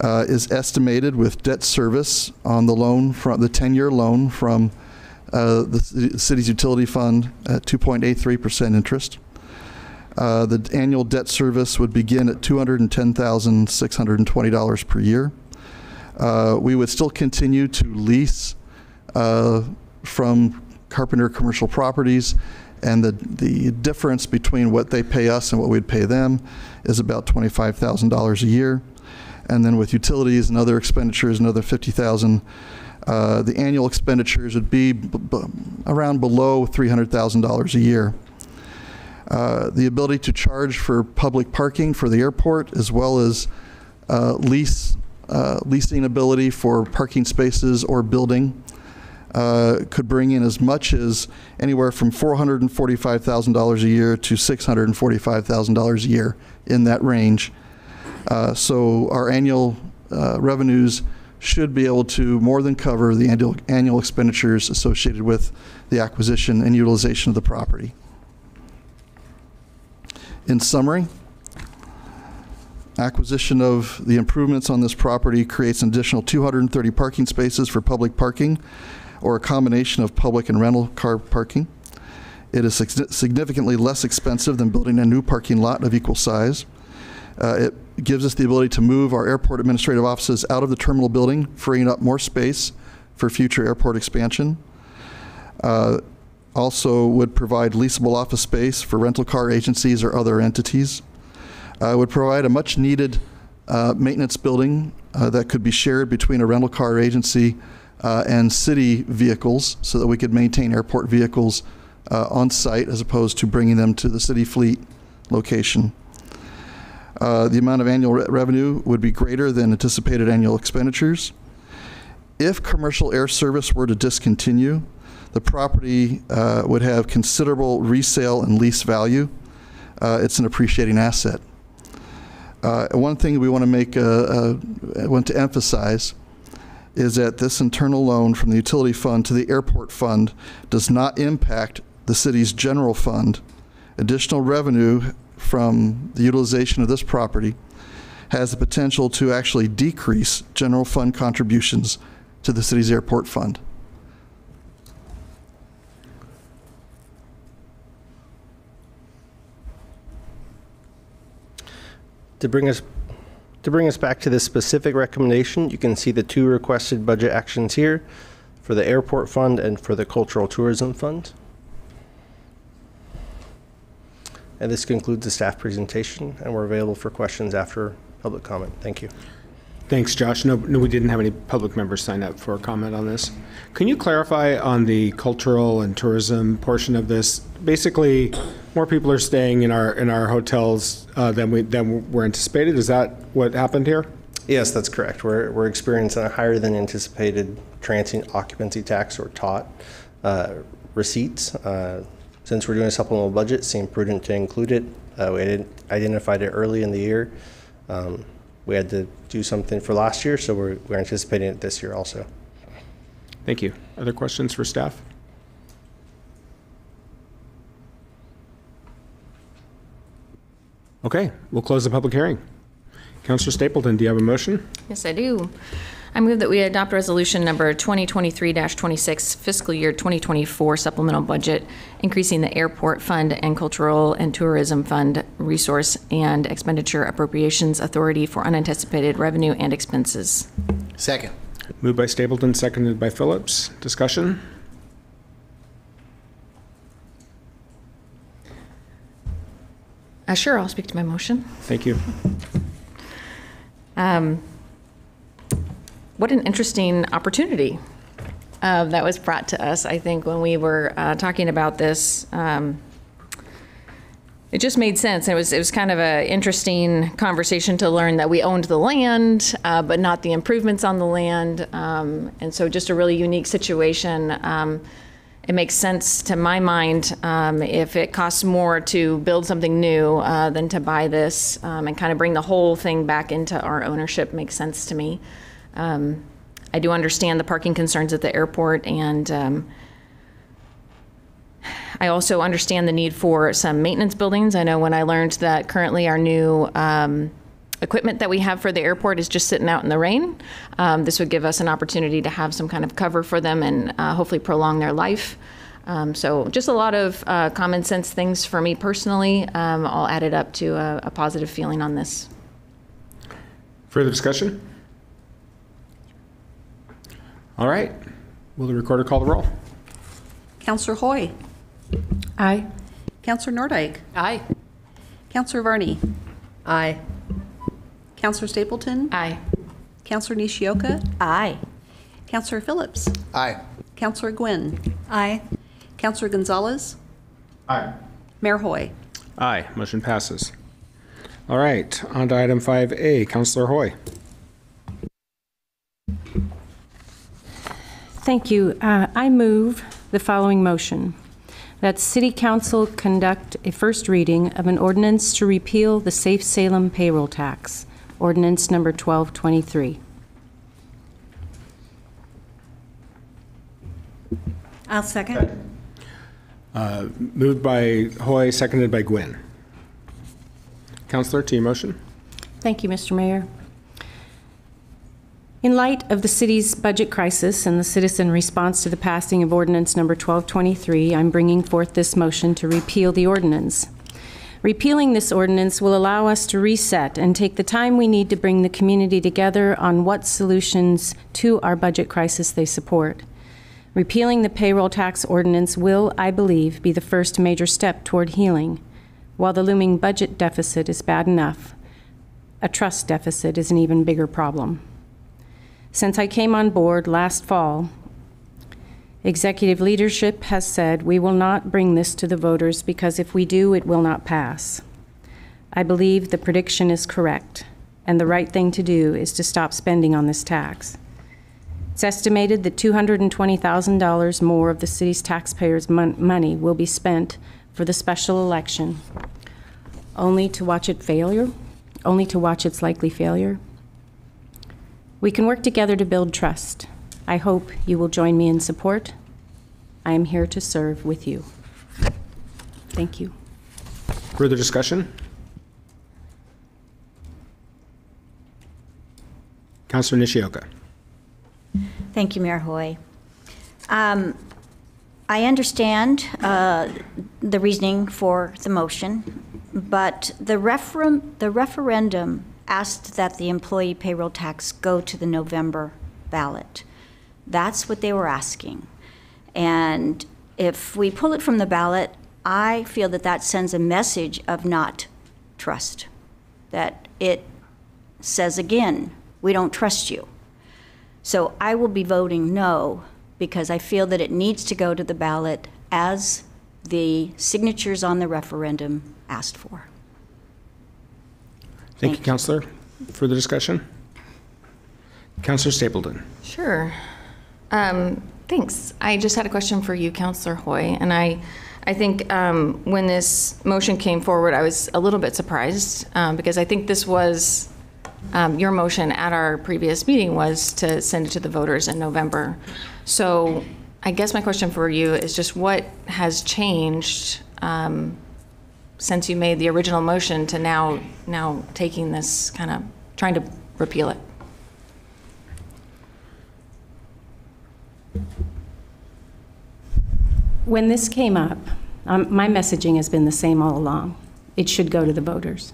uh, is estimated with debt service on the loan from the 10-year loan from uh, the city's utility fund at 2.83% interest. Uh, the annual debt service would begin at $210,620 per year. Uh, we would still continue to lease uh, from Carpenter Commercial Properties, and the, the difference between what they pay us and what we'd pay them is about $25,000 a year. And then with utilities and other expenditures, another 50,000. Uh, the annual expenditures would be around below $300,000 a year. Uh, the ability to charge for public parking for the airport, as well as uh, lease uh, leasing ability for parking spaces or building, uh, could bring in as much as anywhere from $445,000 a year to $645,000 a year in that range. Uh, so our annual uh, revenues should be able to more than cover the annual, annual expenditures associated with the acquisition and utilization of the property. In summary, acquisition of the improvements on this property creates an additional 230 parking spaces for public parking or a combination of public and rental car parking. It is significantly less expensive than building a new parking lot of equal size. Uh, It gives us the ability to move our airport administrative offices out of the terminal building, freeing up more space for future airport expansion. Uh, Also would provide leasable office space for rental car agencies or other entities. Uh, Would provide a much-needed uh, maintenance building uh, that could be shared between a rental car agency uh, and city vehicles so that we could maintain airport vehicles uh, on site as opposed to bringing them to the city fleet location. Uh, The amount of annual re- revenue would be greater than anticipated annual expenditures. If commercial air service were to discontinue, the property uh, would have considerable resale and lease value. Uh, It's an appreciating asset. Uh, One thing we want to make, uh, uh, want to emphasize is that this internal loan from the utility fund to the airport fund does not impact the city's general fund. Additional revenue from the utilization of this property has the potential to actually decrease general fund contributions to the city's airport fund. To bring us, to bring us back to this specific recommendation, you can see the two requested budget actions here for the airport fund and for the cultural tourism fund. And this concludes the staff presentation, and we're available for questions after public comment. Thank you. Thanks, Josh. No, no, we didn't have any public members sign up for a comment on this. Can you clarify on the cultural and tourism portion of this? Basically, more people are staying in our, in our hotels uh, than we, than were anticipated. Is that what happened here? Yes, that's correct. We're, we're experiencing a higher than anticipated transient occupancy tax or TOT uh, receipts. Uh, Since we're doing a supplemental budget, seemed prudent to include it. Uh, We identified it early in the year. Um, We had to do something for last year, so we're, we're anticipating it this year also. Thank you. Other questions for staff? Okay, we'll close the public hearing. Councilor Stapleton, do you have a motion? Yes, I do. I move that we adopt resolution number 2023-26 fiscal year 2024 supplemental budget, increasing the airport fund and cultural and tourism fund resource and expenditure appropriations authority for unanticipated revenue and expenses. Second. Moved by Stapleton, seconded by Phillips. Discussion? Uh, Sure, I'll speak to my motion. Thank you. Um, what an interesting opportunity uh, that was brought to us, I think, when we were uh, talking about this. Um, it just made sense. It was it was kind of an interesting conversation to learn that we owned the land, uh, but not the improvements on the land, um, and so just a really unique situation. Um, it makes sense to my mind um, if it costs more to build something new uh, than to buy this, um, and kind of bring the whole thing back into our ownership makes sense to me. Um, I do understand the parking concerns at the airport and. Um, I also understand the need for some maintenance buildings. I know when I learned that currently our new um, equipment that we have for the airport is just sitting out in the rain, um, this would give us an opportunity to have some kind of cover for them and uh, hopefully prolong their life. Um, so just a lot of uh, common sense things for me personally, um, all added up to a, a positive feeling on this. Further discussion? All right. Will the recorder call the roll? Councilor Hoy. Aye. Councilor Nordyke. Aye. Councilor Varney. Aye. Councilor Stapleton. Aye. Councilor Nishioka. Aye. Councilor Phillips. Aye. Councilor Gwyn. Aye. Councilor Gonzalez. Aye. Mayor Hoy. Aye. Motion passes. All right. On to item 5A. Councilor Hoy. Thank you. Uh, I move the following motion. That City Council conduct a first reading of an ordinance to repeal the Safe Salem payroll tax, ordinance number 1223. I'll second. Uh, moved by Hoy, seconded by Gwyn. Councilor, to your motion. Thank you, Mr. Mayor. In light of the city's budget crisis and the citizen response to the passing of ordinance number 1223, I'm bringing forth this motion to repeal the ordinance. Repealing this ordinance will allow us to reset and take the time we need to bring the community together on what solutions to our budget crisis they support. Repealing the payroll tax ordinance will, I believe, be the first major step toward healing. While the looming budget deficit is bad enough, a trust deficit is an even bigger problem. Since I came on board last fall, executive leadership has said we will not bring this to the voters because if we do, it will not pass. I believe the prediction is correct, and the right thing to do is to stop spending on this tax. It's estimated that $220,000 more of the city's taxpayers' mon- money will be spent for the special election, only to watch it failure, only to watch its likely failure. We can work together to build trust. I hope you will join me in support. I am here to serve with you. Thank you. Further discussion? Councilor Nishioka. Thank you, Mayor Hoy. Um, I understand uh, the reasoning for the motion, but the referum, the referendum asked that the employee payroll tax go to the November ballot. That's what they were asking. And if we pull it from the ballot, I feel that that sends a message of not trust. That it says again, we don't trust you. So I will be voting no because I feel that it needs to go to the ballot as the signatures on the referendum asked for. Thank you, Councilor. Further discussion? Councilor Stapleton. Sure. Um, thanks. I just had a question for you, Councilor Hoy, and I, I think um, when this motion came forward, I was a little bit surprised um, because I think this was um, your motion at our previous meeting was to send it to the voters in November. So I guess my question for you is just what has changed um, since you made the original motion to now now taking this kind of trying to repeal it? When this came up, um, my messaging has been the same all along. It should go to the voters.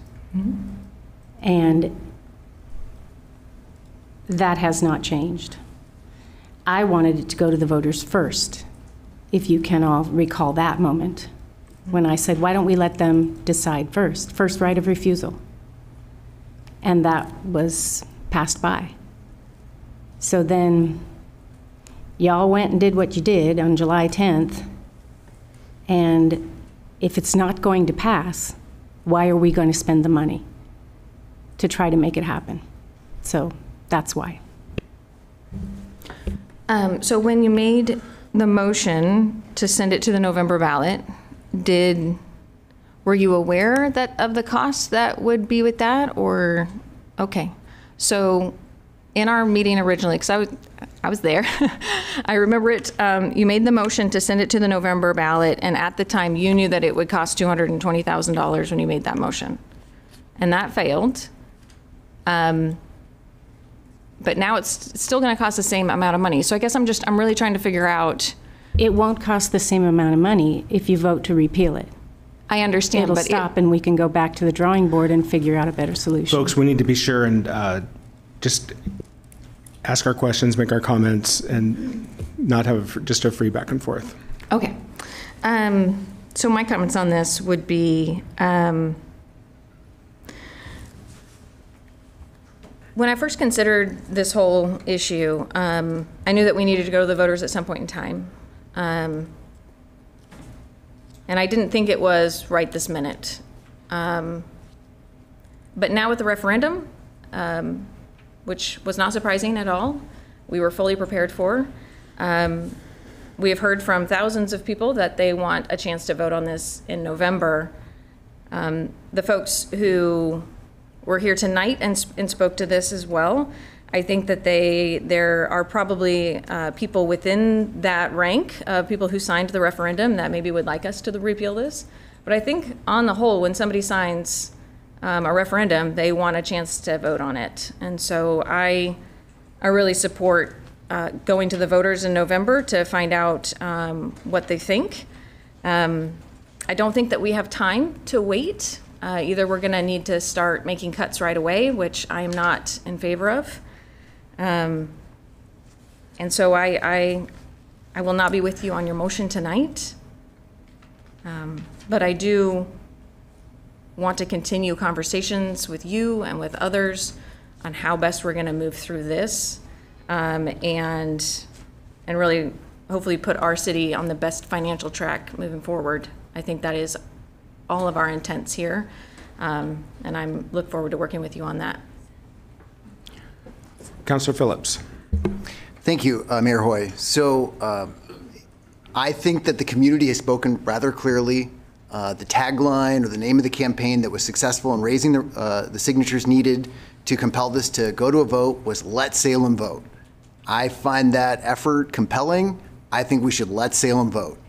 And that has not changed. I wanted it to go to the voters first, if you can all recall that moment, when I said, why don't we let them decide first? First right of refusal. And that was passed by. So then y'all went and did what you did on July 10th. And if it's not going to pass, why are we going to spend the money to try to make it happen? So that's why. Um, so when you made the motion to send it to the November ballot, did, were you aware that, of the costs that would be with that, or, okay. So in our meeting originally, because I was, I was there, *laughs* I remember it, um, you made the motion to send it to the November ballot, and at the time, you knew that it would cost $220,000 when you made that motion. And that failed. Um, but now it's still going to cost the same amount of money. So I guess I'm just, I'm really trying to figure out. It won't cost the same amount of money if you vote to repeal it. I understand, It'll but it- stop and we can go back to the drawing board and figure out a better solution. Folks, we need to be sure and uh, just ask our questions, make our comments, and not have just a free back and forth. Okay. Um, so my comments on this would be, um, when I first considered this whole issue, um, I knew that we needed to go to the voters at some point in time. Um, and I didn't think it was right this minute. Um, but now with the referendum, um, which was not surprising at all, we were fully prepared for. Um, we have heard from thousands of people that they want a chance to vote on this in November. Um, the folks who were here tonight and, and spoke to this as well, I think that they there are probably uh, people within that rank of people who signed the referendum that maybe would like us to repeal this. But I think on the whole, when somebody signs um, a referendum, they want a chance to vote on it. And so I, I really support uh, going to the voters in November to find out um, what they think. Um, I don't think that we have time to wait. Uh, either we're going to need to start making cuts right away, which I am not in favor of. Um, and so I, I, I will not be with you on your motion tonight. Um, but I do want to continue conversations with you and with others on how best we're going to move through this um, and and really hopefully put our city on the best financial track moving forward. I think that is all of our intents here, um, and I'm look forward to working with you on that. Councilor Phillips. Thank you, uh, Mayor Hoy. So uh, I think that the community has spoken rather clearly. Uh, the tagline or the name of the campaign that was successful in raising the, uh, the signatures needed to compel this to go to a vote was Let Salem Vote. I find that effort compelling. I think we should let Salem vote.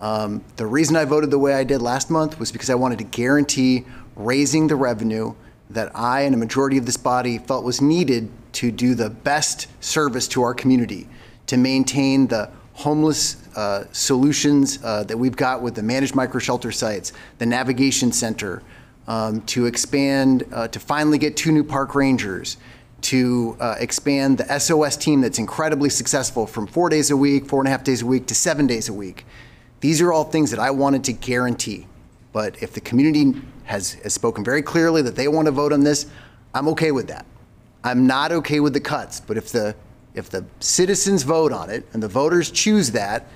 Um, the reason I voted the way I did last month was because I wanted to guarantee raising the revenue that I and a majority of this body felt was needed to do the best service to our community, to maintain the homeless uh, solutions uh, that we've got with the managed micro shelter sites, the navigation center, um, to expand, uh, to finally get two new park rangers, to uh, expand the SOS team that's incredibly successful from four days a week, four and a half days a week, to seven days a week. These are all things that I wanted to guarantee. But if the community has, has spoken very clearly that they want to vote on this, I'm okay with that. I'm not okay with the cuts, but if the if the citizens vote on it and the voters choose that,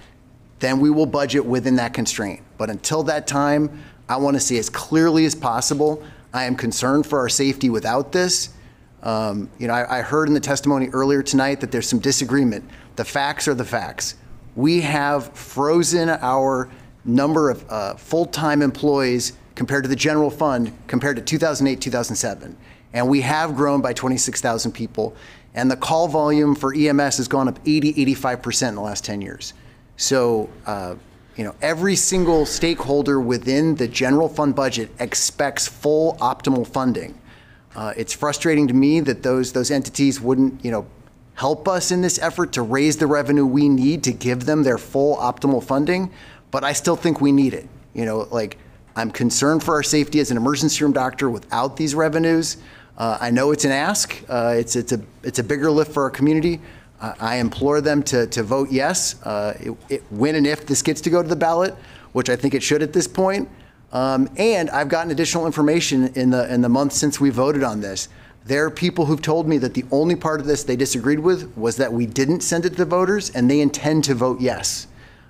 then we will budget within that constraint. But until that time, I want to see as clearly as possible. I am concerned for our safety without this. Um, you know, I, I heard in the testimony earlier tonight that there's some disagreement. The facts are the facts. We have frozen our number of uh, full-time employees compared to the general fund compared to 2008, 2007. And we have grown by 26,000 people. And the call volume for EMS has gone up 80, 85% in the last 10 years. So, uh, you know, every single stakeholder within the general fund budget expects full optimal funding. Uh, it's frustrating to me that those those entities wouldn't, you know, help us in this effort to raise the revenue we need to give them their full optimal funding. But I still think we need it. You know, like I'm concerned for our safety as an emergency room doctor without these revenues. Uh, I know it's an ask. Uh, it's it's a it's a bigger lift for our community. Uh, I implore them to to vote yes. Uh, it, it, when and if this gets to go to the ballot, which I think it should at this point. Um, and I've gotten additional information in the in the months since we voted on this There are people who've told me that the only part of this they disagreed with was that we didn't send it to the voters, and they intend to vote yes.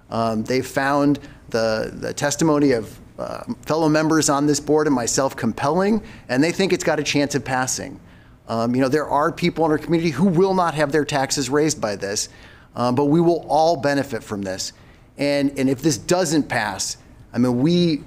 Um, they found the, the testimony of uh, fellow members on this board and myself compelling, and they think it's got a chance of passing. Um, you know, there are people in our community who will not have their taxes raised by this, um, but we will all benefit from this. And, and if this doesn't pass, I mean, we,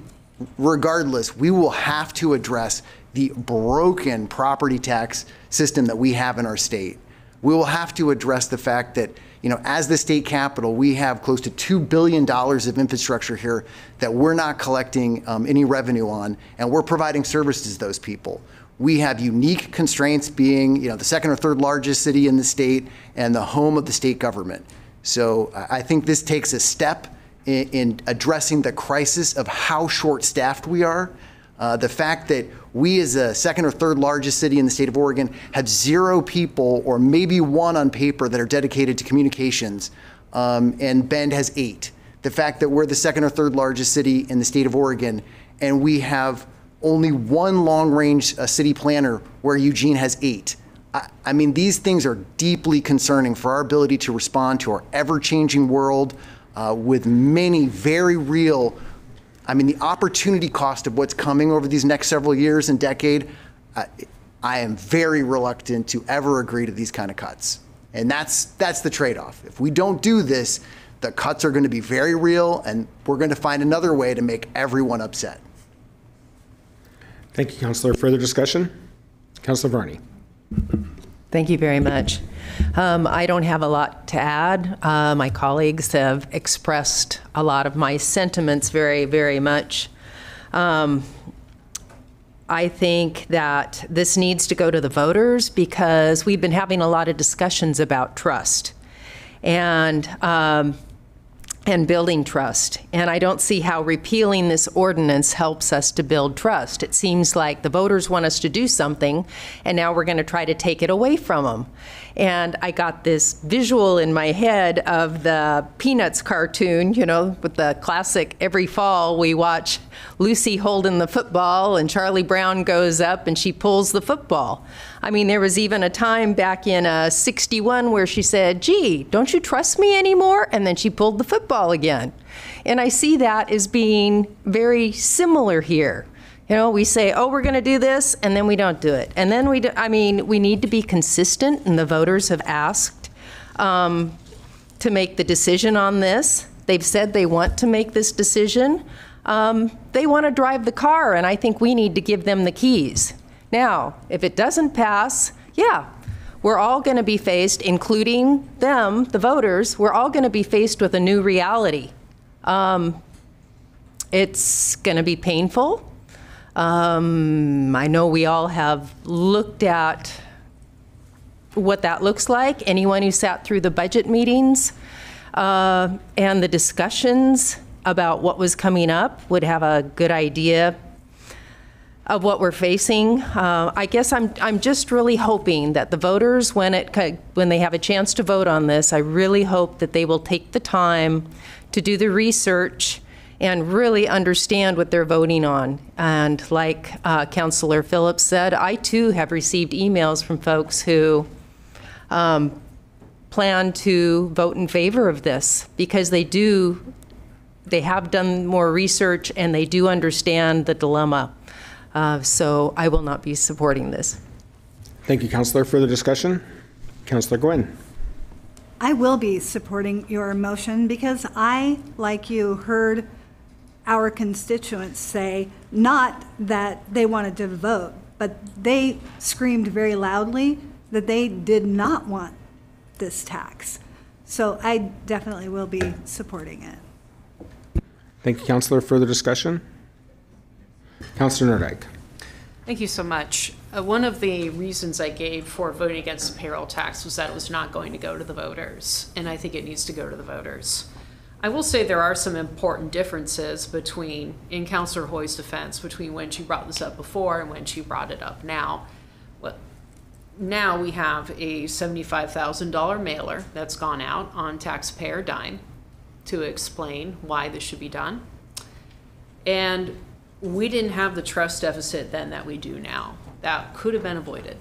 regardless, we will have to address the broken property tax system that we have in our state. We will have to address the fact that, you know, as the state capital, we have close to $2 billion of infrastructure here that we're not collecting um, any revenue on, and we're providing services to those people. We have unique constraints being, you know, the second or third largest city in the state and the home of the state government. So I think this takes a step in, in addressing the crisis of how short-staffed we are. Uh, the fact that we, as the second or third largest city in the state of Oregon, have zero people, or maybe one on paper, that are dedicated to communications, um, and Bend has eight. The fact that we're the second or third largest city in the state of Oregon, and we have only one long-range uh, city planner, where Eugene has eight. I, mean, these things are deeply concerning for our ability to respond to our ever-changing world uh, with many very real I mean, the opportunity cost of what's coming over these next several years and decade, I, I am very reluctant to ever agree to these kind of cuts. And that's, that's the trade-off. If we don't do this, the cuts are going to be very real, and we're going to find another way to make everyone upset. Thank you, Councilor. Further discussion? Councilor Varney. Thank you very much. Um, I don't have a lot to add. Uh, my colleagues have expressed a lot of my sentiments very, very much. Um, I think that this needs to go to the voters because we've been having a lot of discussions about trust and um, and building trust. And I don't see how repealing this ordinance helps us to build trust. It seems like the voters want us to do something, and now we're going to try to take it away from them. And I got this visual in my head of the Peanuts cartoon, you know, with the classic every fall we watch Lucy holding the football and Charlie Brown goes up and she pulls the football. I mean, there was even a time back in uh, 61 where she said, gee, don't you trust me anymore? And then she pulled the football again. And I see that as being very similar here. You know, we say, oh, we're going to do this, and then we don't do it. And then we, do, I mean, we need to be consistent, and the voters have asked um, to make the decision on this. They've said they want to make this decision. Um, they want to drive the car, and I think we need to give them the keys. Now, if it doesn't pass, yeah, we're all going to be faced, including them, the voters, we're all going to be faced with a new reality. Um, it's going to be painful. Um, I know we all have looked at what that looks like. Anyone who sat through the budget meetings uh, and the discussions about what was coming up would have a good idea of what we're facing. Uh, I guess I'm, I'm just really hoping that the voters, when, it, when they have a chance to vote on this, I really hope that they will take the time to do the research and really understand what they're voting on. And like uh, Councillor Phillips said, I too have received emails from folks who um, plan to vote in favor of this because they do, they have done more research and they do understand the dilemma. Uh, so I will not be supporting this. Thank you, Councilor. Further discussion? Councilor Gwyn. I will be supporting your motion because I, like you, heard our constituents say not that they wanted to vote, but they screamed very loudly that they did not want this tax. So I definitely will be supporting it. Thank you, Councilor. Further discussion? Councilor Nordyke. Thank you so much. Uh, one of the reasons I gave for voting against the payroll tax was that it was not going to go to the voters, and I think it needs to go to the voters. I will say there are some important differences between, in Councillor Hoy's defense, between when she brought this up before and when she brought it up now. Well, now we have a $75,000 mailer that's gone out on taxpayer dime to explain why this should be done. And we didn't have the trust deficit then that we do now. That could have been avoided.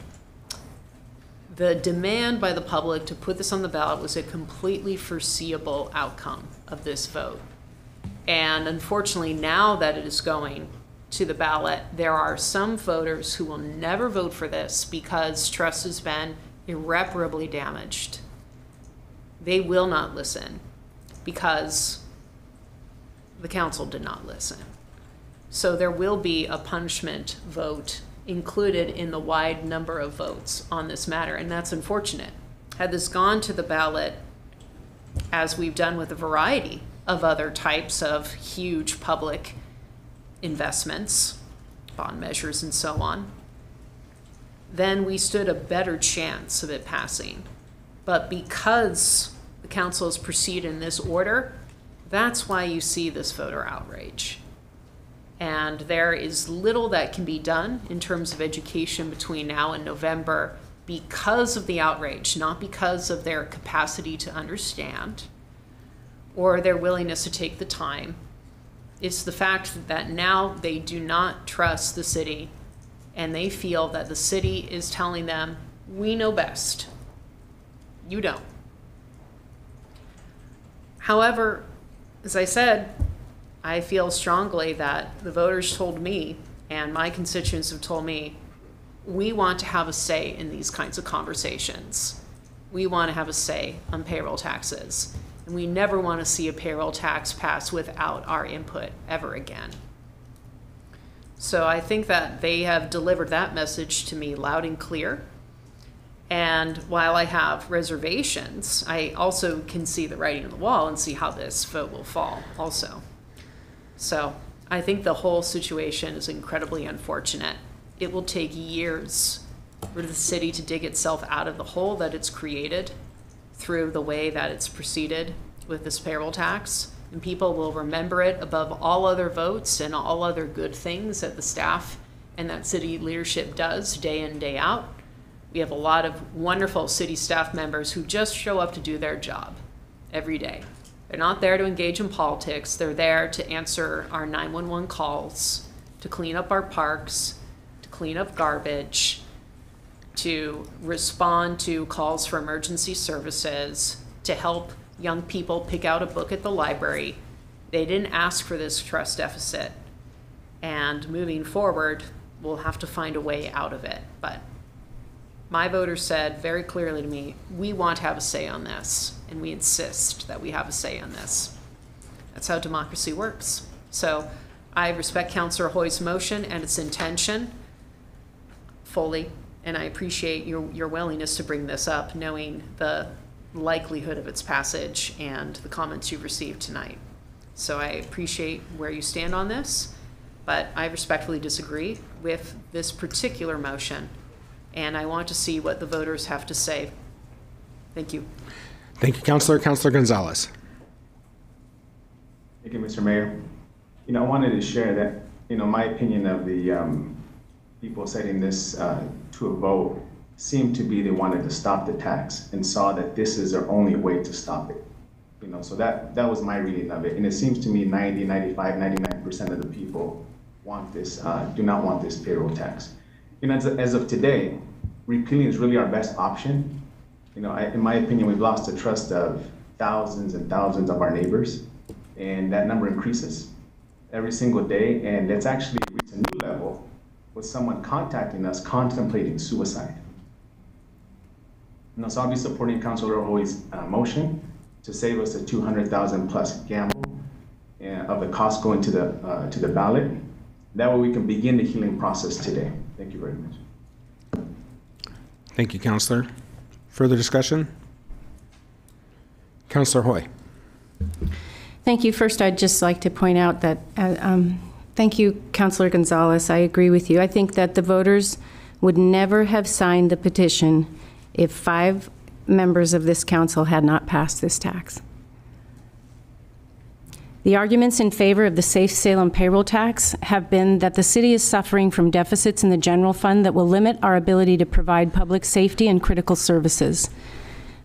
the demand by the public to put this on the ballot was a completely foreseeable outcome of this vote. And unfortunately, now that it is going to the ballot, there are some voters who will never vote for this because trust has been irreparably damaged. They will not listen because the council did not listen. So there will be a punishment vote included in the wide number of votes on this matter, and that's unfortunate. Had this gone to the ballot, as we've done with a variety of other types of huge public investments, bond measures, and so on, then we stood a better chance of it passing. But because the council has proceeded in this order, that's why you see this voter outrage. And there is little that can be done in terms of education between now and November because of the outrage, not because of their capacity to understand or their willingness to take the time. It's the fact that now they do not trust the city and they feel that the city is telling them, we know best. You don't. However, as I said, I feel strongly that the voters told me and my constituents have told me we want to have a say in these kinds of conversations. We want to have a say on payroll taxes. And we never want to see a payroll tax pass without our input ever again. So I think that they have delivered that message to me loud and clear. And while I have reservations, I also can see the writing on the wall and see how this vote will fall also. So I think the whole situation is incredibly unfortunate. It will take years for the city to dig itself out of the hole that it's created through the way that it's proceeded with this payroll tax. And people will remember it above all other votes and all other good things that the staff and that city leadership does day in, day out. We have a lot of wonderful city staff members who just show up to do their job every day. They're not there to engage in politics. They're there to answer our 911 calls, to clean up our parks, to clean up garbage, to respond to calls for emergency services, to help young people pick out a book at the library. They didn't ask for this trust deficit. And moving forward, we'll have to find a way out of it. But my voters said very clearly to me, we want to have a say on this, and we insist that we have a say on this. That's how democracy works. So I respect Councillor Hoy's motion and its intention fully, and I appreciate your, your willingness to bring this up, knowing the likelihood of its passage and the comments you've received tonight. So I appreciate where you stand on this, but I respectfully disagree with this particular motion and I want to see what the voters have to say. Thank you. Thank you, Councillor. Councillor Gonzalez. Thank you, Mr. Mayor. You know, I wanted to share that, you know, my opinion of the um, people setting this uh, to a vote seemed to be they wanted to stop the tax and saw that this is their only way to stop it. You know, so that, that was my reading of it. And it seems to me 90, 95, 99% of the people want this, uh, do not want this payroll tax you know, as, as of today, repealing is really our best option. You know, I, in my opinion, we've lost the trust of thousands and thousands of our neighbors, and that number increases every single day, and it's actually reached a new level with someone contacting us contemplating suicide. You know, so I'll be supporting Councilor Hoy's uh, motion to save us a 200,000 plus gamble uh, of the cost going to the, uh, to the ballot. That way we can begin the healing process today. Thank you very much. Thank you, Councillor. Further discussion? Councillor Hoy. Thank you. First, I'd just like to point out that, uh, um, thank you, Councillor Gonzalez. I agree with you. I think that the voters would never have signed the petition if five members of this council had not passed this tax. The arguments in favor of the Safe Salem payroll tax have been that the city is suffering from deficits in the general fund that will limit our ability to provide public safety and critical services.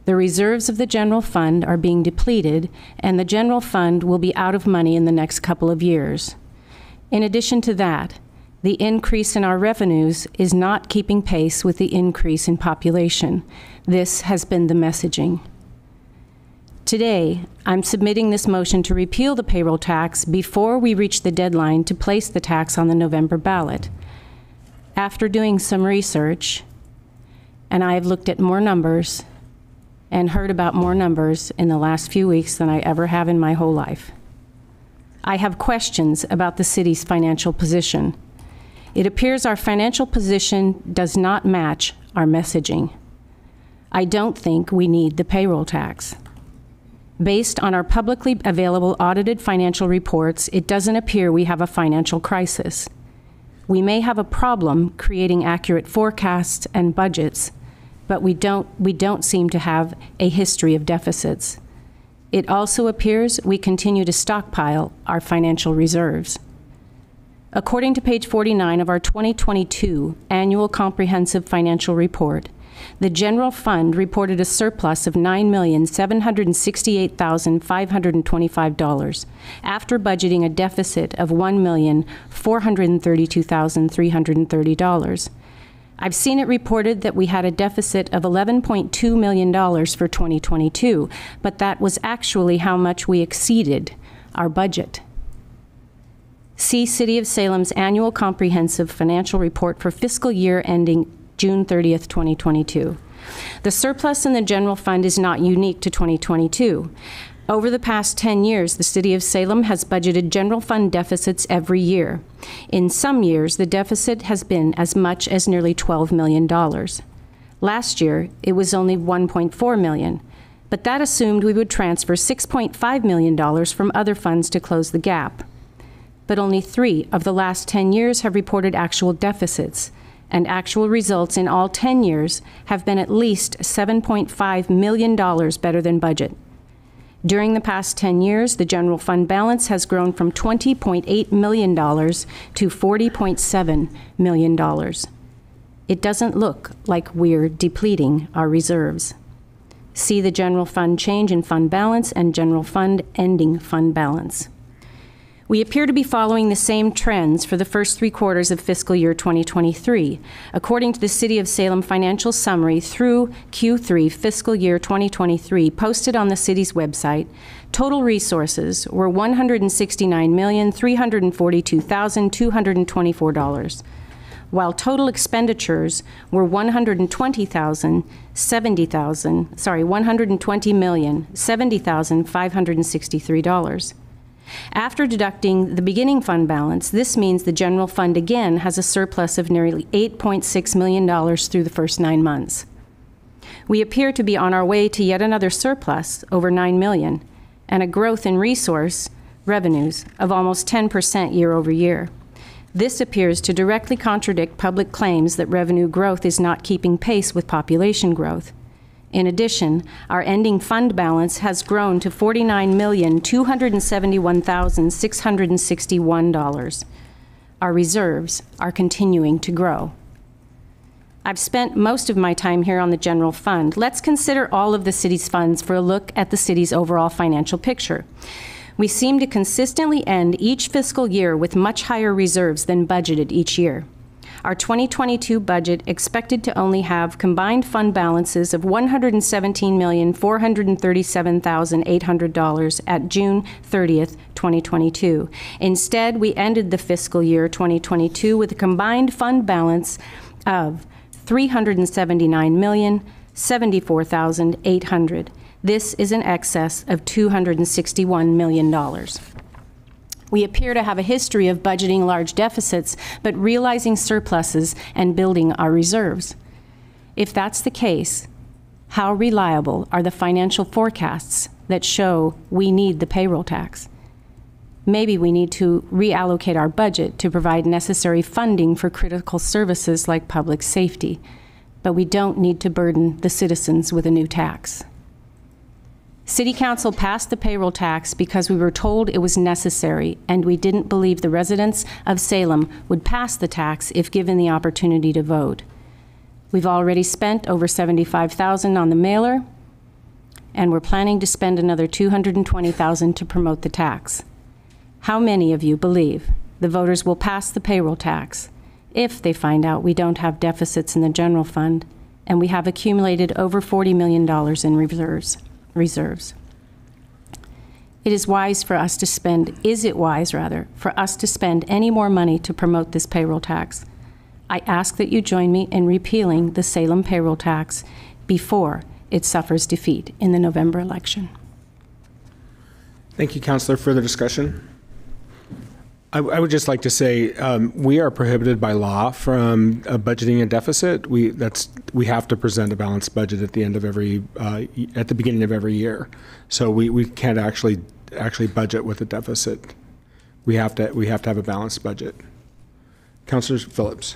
The reserves of the general fund are being depleted, and the general fund will be out of money in the next couple of years. In addition to that, The increase in our revenues is not keeping pace with the increase in population. This has been the messaging. Today, I'm submitting this motion to repeal the payroll tax before we reach the deadline to place the tax on the November ballot. After doing some research, and I have looked at more numbers and heard about more numbers in the last few weeks than I ever have in my whole life. I have questions about the city's financial position. It appears our financial position does not match our messaging. I don't think we need the payroll tax. Based on our publicly available audited financial reports, it doesn't appear we have a financial crisis. We may have a problem creating accurate forecasts and budgets, but we don't, we don't seem to have a history of deficits. It also appears we continue to stockpile our financial reserves. According to page 49 of our 2022 Annual Comprehensive Financial Report, the general fund reported a surplus of $9,768,525 after budgeting a deficit of $1,432,330. I've seen it reported that we had a deficit of $11.2 million for 2022, but that was actually how much we exceeded our budget. See City of Salem's annual comprehensive financial report for fiscal year ending June 30th, 2022. The surplus in the general fund is not unique to 2022. Over the past 10 years, the City of Salem has budgeted general fund deficits every year. In some years, the deficit has been as much as nearly $12 million. Last year, it was only 1.4 million, but that assumed we would transfer $6.5 million from other funds to close the gap. But only three of the last 10 years have reported actual deficits, and actual results in all 10 years have been at least $7.5 million better than budget. During the past 10 years, the general fund balance has grown from $20.8 million to $40.7 million. It doesn't look like we're depleting our reserves. See the general fund change in fund balance and general fund ending fund balance. We appear to be following the same trends for the first three quarters of fiscal year 2023. According to the City of Salem Financial Summary through Q3 fiscal year 2023, posted on the city's website, total resources were $169,342,224, while total expenditures were 120,000, 70,000, sorry, 120 million, 70,563 dollars. After deducting the beginning fund balance, this means the general fund again has a surplus of nearly $8.6 million through the first nine months. We appear to be on our way to yet another surplus, over 9 million, and a growth in resource revenues of almost 10% year over year. This appears to directly contradict public claims that revenue growth is not keeping pace with population growth. In addition, our ending fund balance has grown to $49,271,661. Our reserves are continuing to grow. I've spent most of my time here on the general fund. Let's consider all of the city's funds for a look at the city's overall financial picture. We seem to consistently end each fiscal year with much higher reserves than budgeted each year. Our 2022 budget expected to only have combined fund balances of $117,437,800 at June 30th, 2022. Instead, we ended the fiscal year 2022 with a combined fund balance of 379,074,800. This is in excess of $261 million. We appear to have a history of budgeting large deficits, but realizing surpluses and building our reserves. If that's the case, how reliable are the financial forecasts that show we need the payroll tax? Maybe we need to reallocate our budget to provide necessary funding for critical services like public safety, but we don't need to burden the citizens with a new tax. City Council passed the payroll tax because we were told it was necessary, and we didn't believe the residents of Salem would pass the tax if given the opportunity to vote. We've already spent over 75,000 on the mailer, and we're planning to spend another 220,000 to promote the tax. How many of you believe the voters will pass the payroll tax if they find out we don't have deficits in the general fund and we have accumulated over $40 million in reserves. Reserves. It is wise for us to spend, is it wise, rather, for us to spend any more money to promote this payroll tax? I ask that you join me in repealing the Salem payroll tax before it suffers defeat in the November election. Thank you, Councilor. Further discussion? I, I would just like to say um, we are prohibited by law from uh, budgeting a deficit. We that's we have to present a balanced budget at the end of every uh, at the beginning of every year. So we, we can't actually actually budget with a deficit. We have to we have to have a balanced budget. Councilor Phillips.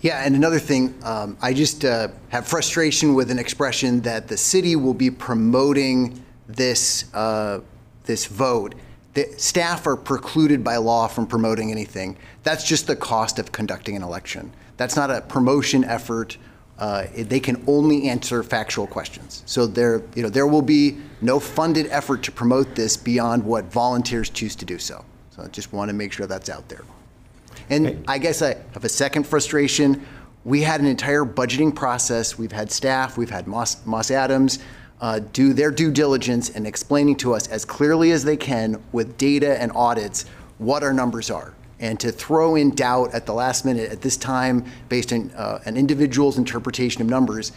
Yeah, and another thing, um, I just uh, have frustration with an expression that the city will be promoting this uh, this vote. The staff are precluded by law from promoting anything. That's just the cost of conducting an election. That's not a promotion effort. Uh, they can only answer factual questions. So there, you know, there will be no funded effort to promote this beyond what volunteers choose to do so. So I just want to make sure that's out there. And I guess I have a second frustration. We had an entire budgeting process. We've had staff, we've had Moss, Moss Adams uh, do their due diligence in explaining to us as clearly as they can with data and audits what our numbers are. And to throw in doubt at the last minute at this time based on uh, an individual's interpretation of numbers,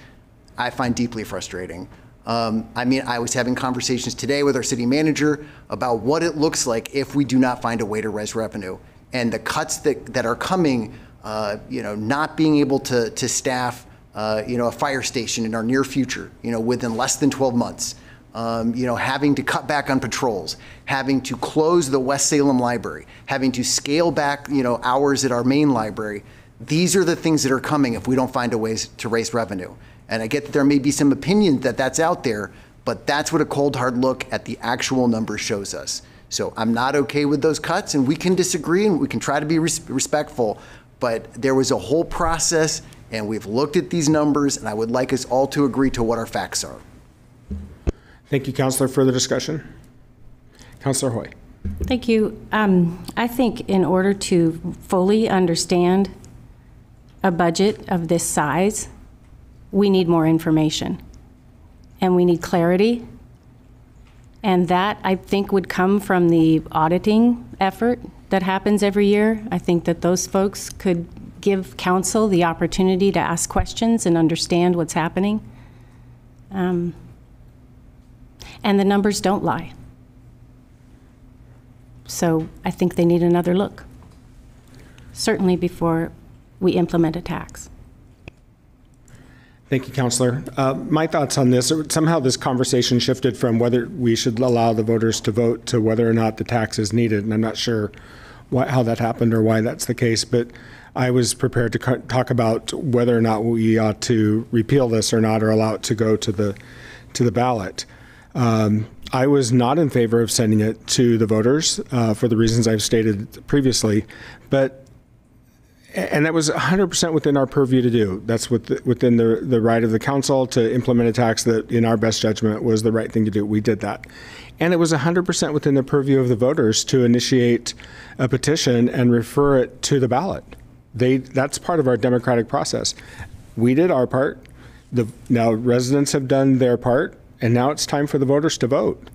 I find deeply frustrating. Um, I mean, I was having conversations today with our city manager about what it looks like if we do not find a way to raise revenue. And the cuts that, that are coming, uh, you know, not being able to, to staff, uh, you know, a fire station in our near future, you know, within less than 12 months. Um, you know, having to cut back on patrols, having to close the West Salem Library, having to scale back, you know, hours at our main library. These are the things that are coming if we don't find a ways to raise revenue. And I get that there may be some opinion that that's out there, but that's what a cold hard look at the actual numbers shows us. So I'm not okay with those cuts, and we can disagree and we can try to be res- respectful. But there was a whole process, and we've looked at these numbers, and I would like us all to agree to what our facts are. Thank you, Councilor. Further discussion? Councilor Hoy. Thank you. Um, I think in order to fully understand a budget of this size, we need more information. And we need clarity. And that, I think, would come from the auditing effort that happens every year. I think that those folks could give council the opportunity to ask questions and understand what's happening. Um, and the numbers don't lie. So I think they need another look, certainly before we implement a tax. Thank you, Councilor. Uh, My thoughts on this, somehow this conversation shifted from whether we should allow the voters to vote to whether or not the tax is needed, and I'm not sure why, how that happened or why that's the case, but I was prepared to talk about whether or not we ought to repeal this or not, or allow it to go to the, to the ballot. Um, I was not in favor of sending it to the voters uh, for the reasons I've stated previously, but and that was 100% within our purview to do. That's with- within the, the right of the council to implement a tax that, in our best judgment, was the right thing to do. We did that. And it was 100% within the purview of the voters to initiate a petition and refer it to the ballot. They, that's part of our democratic process. We did our part. The, now residents have done their part, and now it's time for the voters to vote.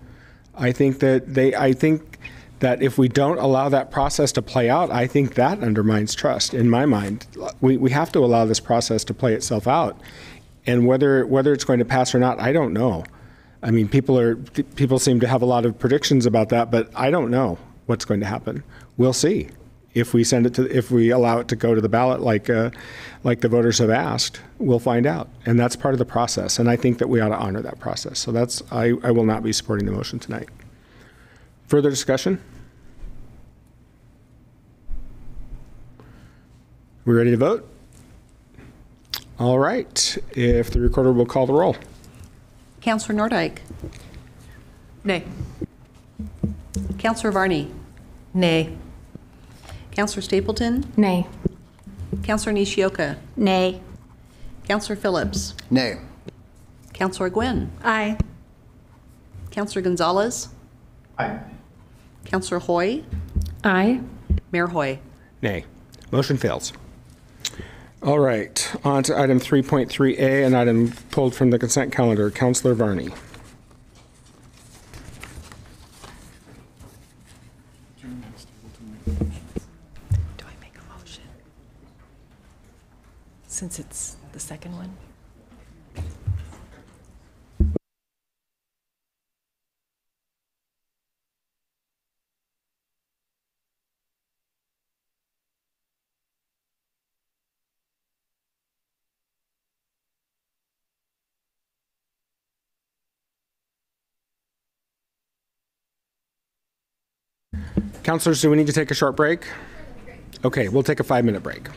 I think that they, I think that if we don't allow that process to play out, I think that undermines trust in my mind. We, we have to allow this process to play itself out. And whether, whether it's going to pass or not, I don't know. I mean, people are, people seem to have a lot of predictions about that, but I don't know what's going to happen. We'll see. If we send it to, if we allow it to go to the ballot like, uh, like the voters have asked, we'll find out. And that's part of the process. And I think that we ought to honor that process. So that's, I, I will not be supporting the motion tonight. Further discussion? We ready to vote? All right. If the recorder will call the roll. Councilor Nordyke. Nay. Councilor Varney. Nay. Councilor Stapleton. Nay. Councilor Nishioka. Nay. Councilor Phillips. Nay. Councilor Gwyn. Aye. Councilor Gonzalez. Aye. Councilor Hoy. Aye. Mayor Hoy. Nay. Motion fails. All right, on to item 3.3A, an item pulled from the consent calendar. Councilor Varney. Do I make a motion? Since it's the second one? Councilors, do we need to take a short break? Okay, we'll take a five-minute break.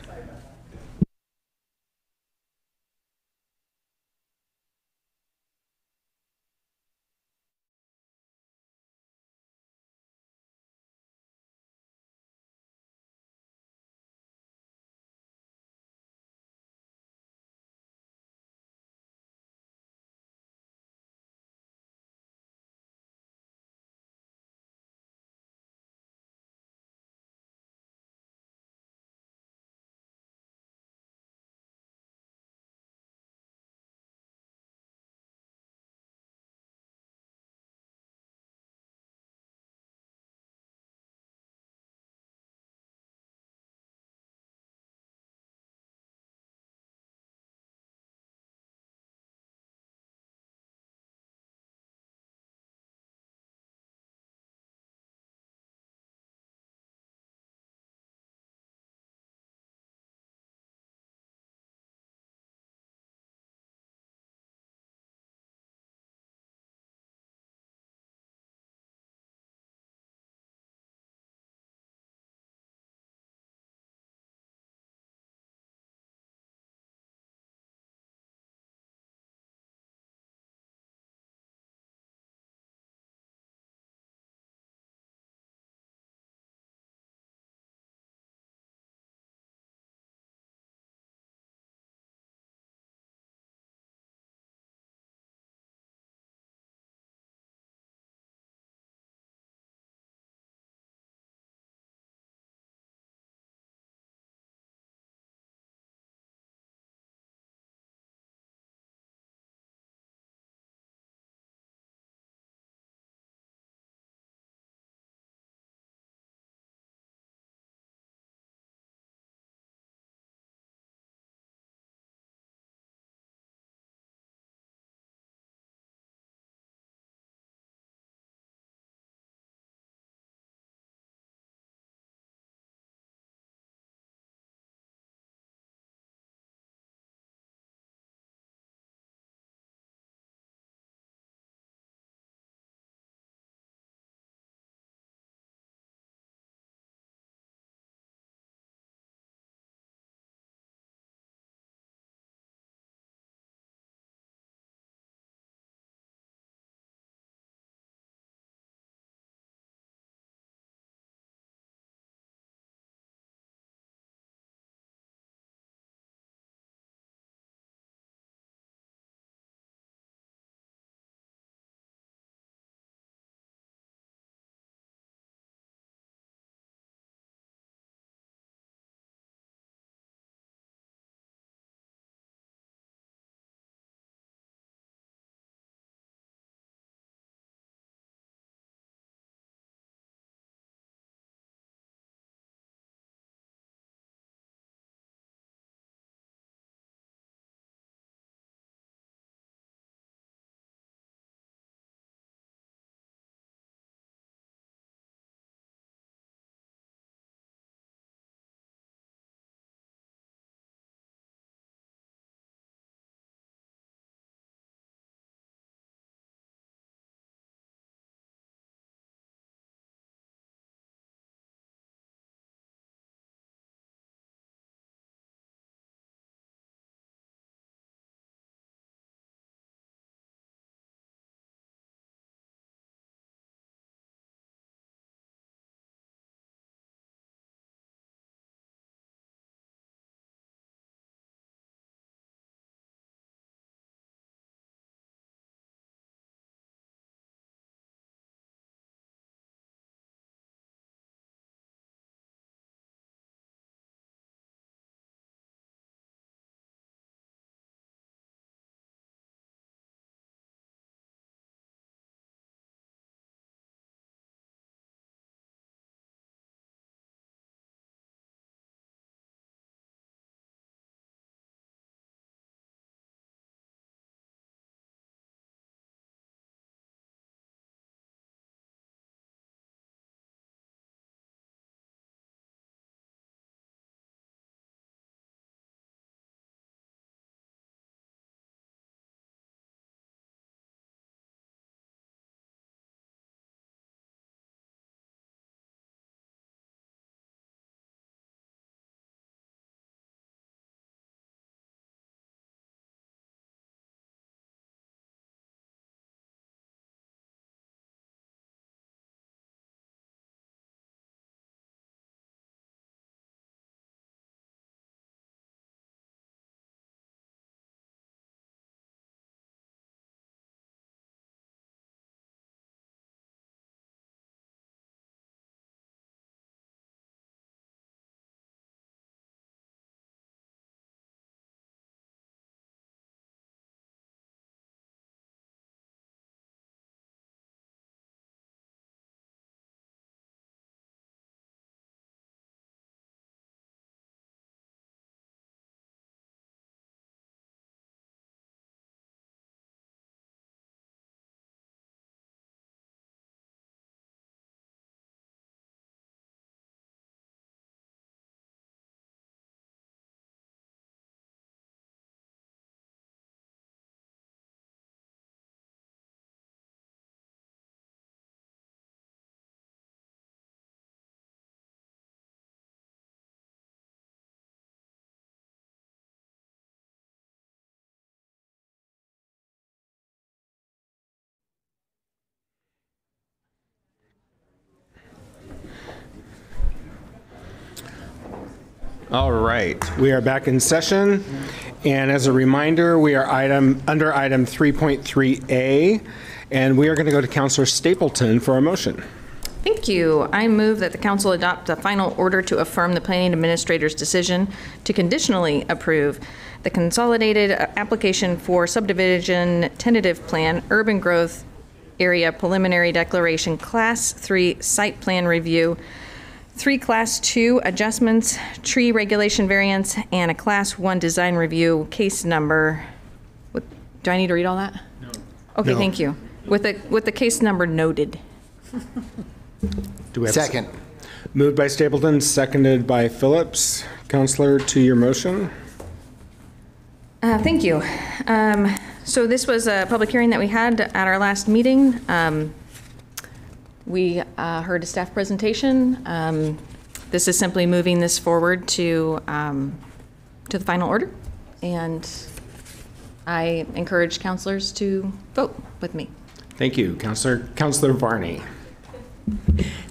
All right, we are back in session. And as a reminder, we are item, under item 3.3A, and we are going to go to Councilor Stapleton for a motion. Thank you. I move that the council adopt a final order to affirm the planning administrator's decision to conditionally approve the consolidated uh, application for subdivision tentative plan, urban growth area preliminary declaration, class three site plan review, three class two adjustments, tree regulation variance, and a class one design review, case number. what- Do I need to read all that? No. Okay, No. thank you. With the, with the case number noted. Do we have a Second. Moved by Stapleton, seconded by Phillips. Councilor, to your motion? Uh, Thank you. Um, So this was a public hearing that we had at our last meeting. Um, We uh, heard a staff presentation. Um, This is simply moving this forward to, um, to the final order. And I encourage councilors to vote with me. Thank you. Councilor, Councilor Varney.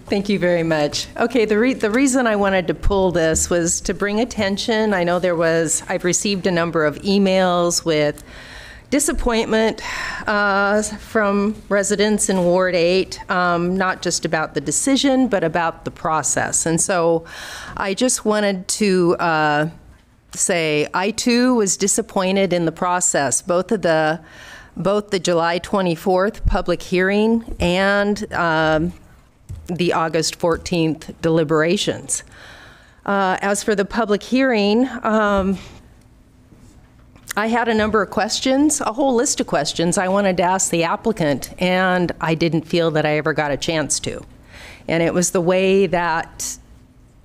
Thank you very much. Okay, the, re- the reason I wanted to pull this was to bring attention. I know there was, I've received a number of emails with disappointment uh, from residents in Ward 8, um, not just about the decision, but about the process. And so I just wanted to uh, say, I too was disappointed in the process, both of the, both the July 24th public hearing and um, the August 14th deliberations. Uh, As for the public hearing, um, I had a number of questions, a whole list of questions I wanted to ask the applicant, and I didn't feel that I ever got a chance to. And it was the way that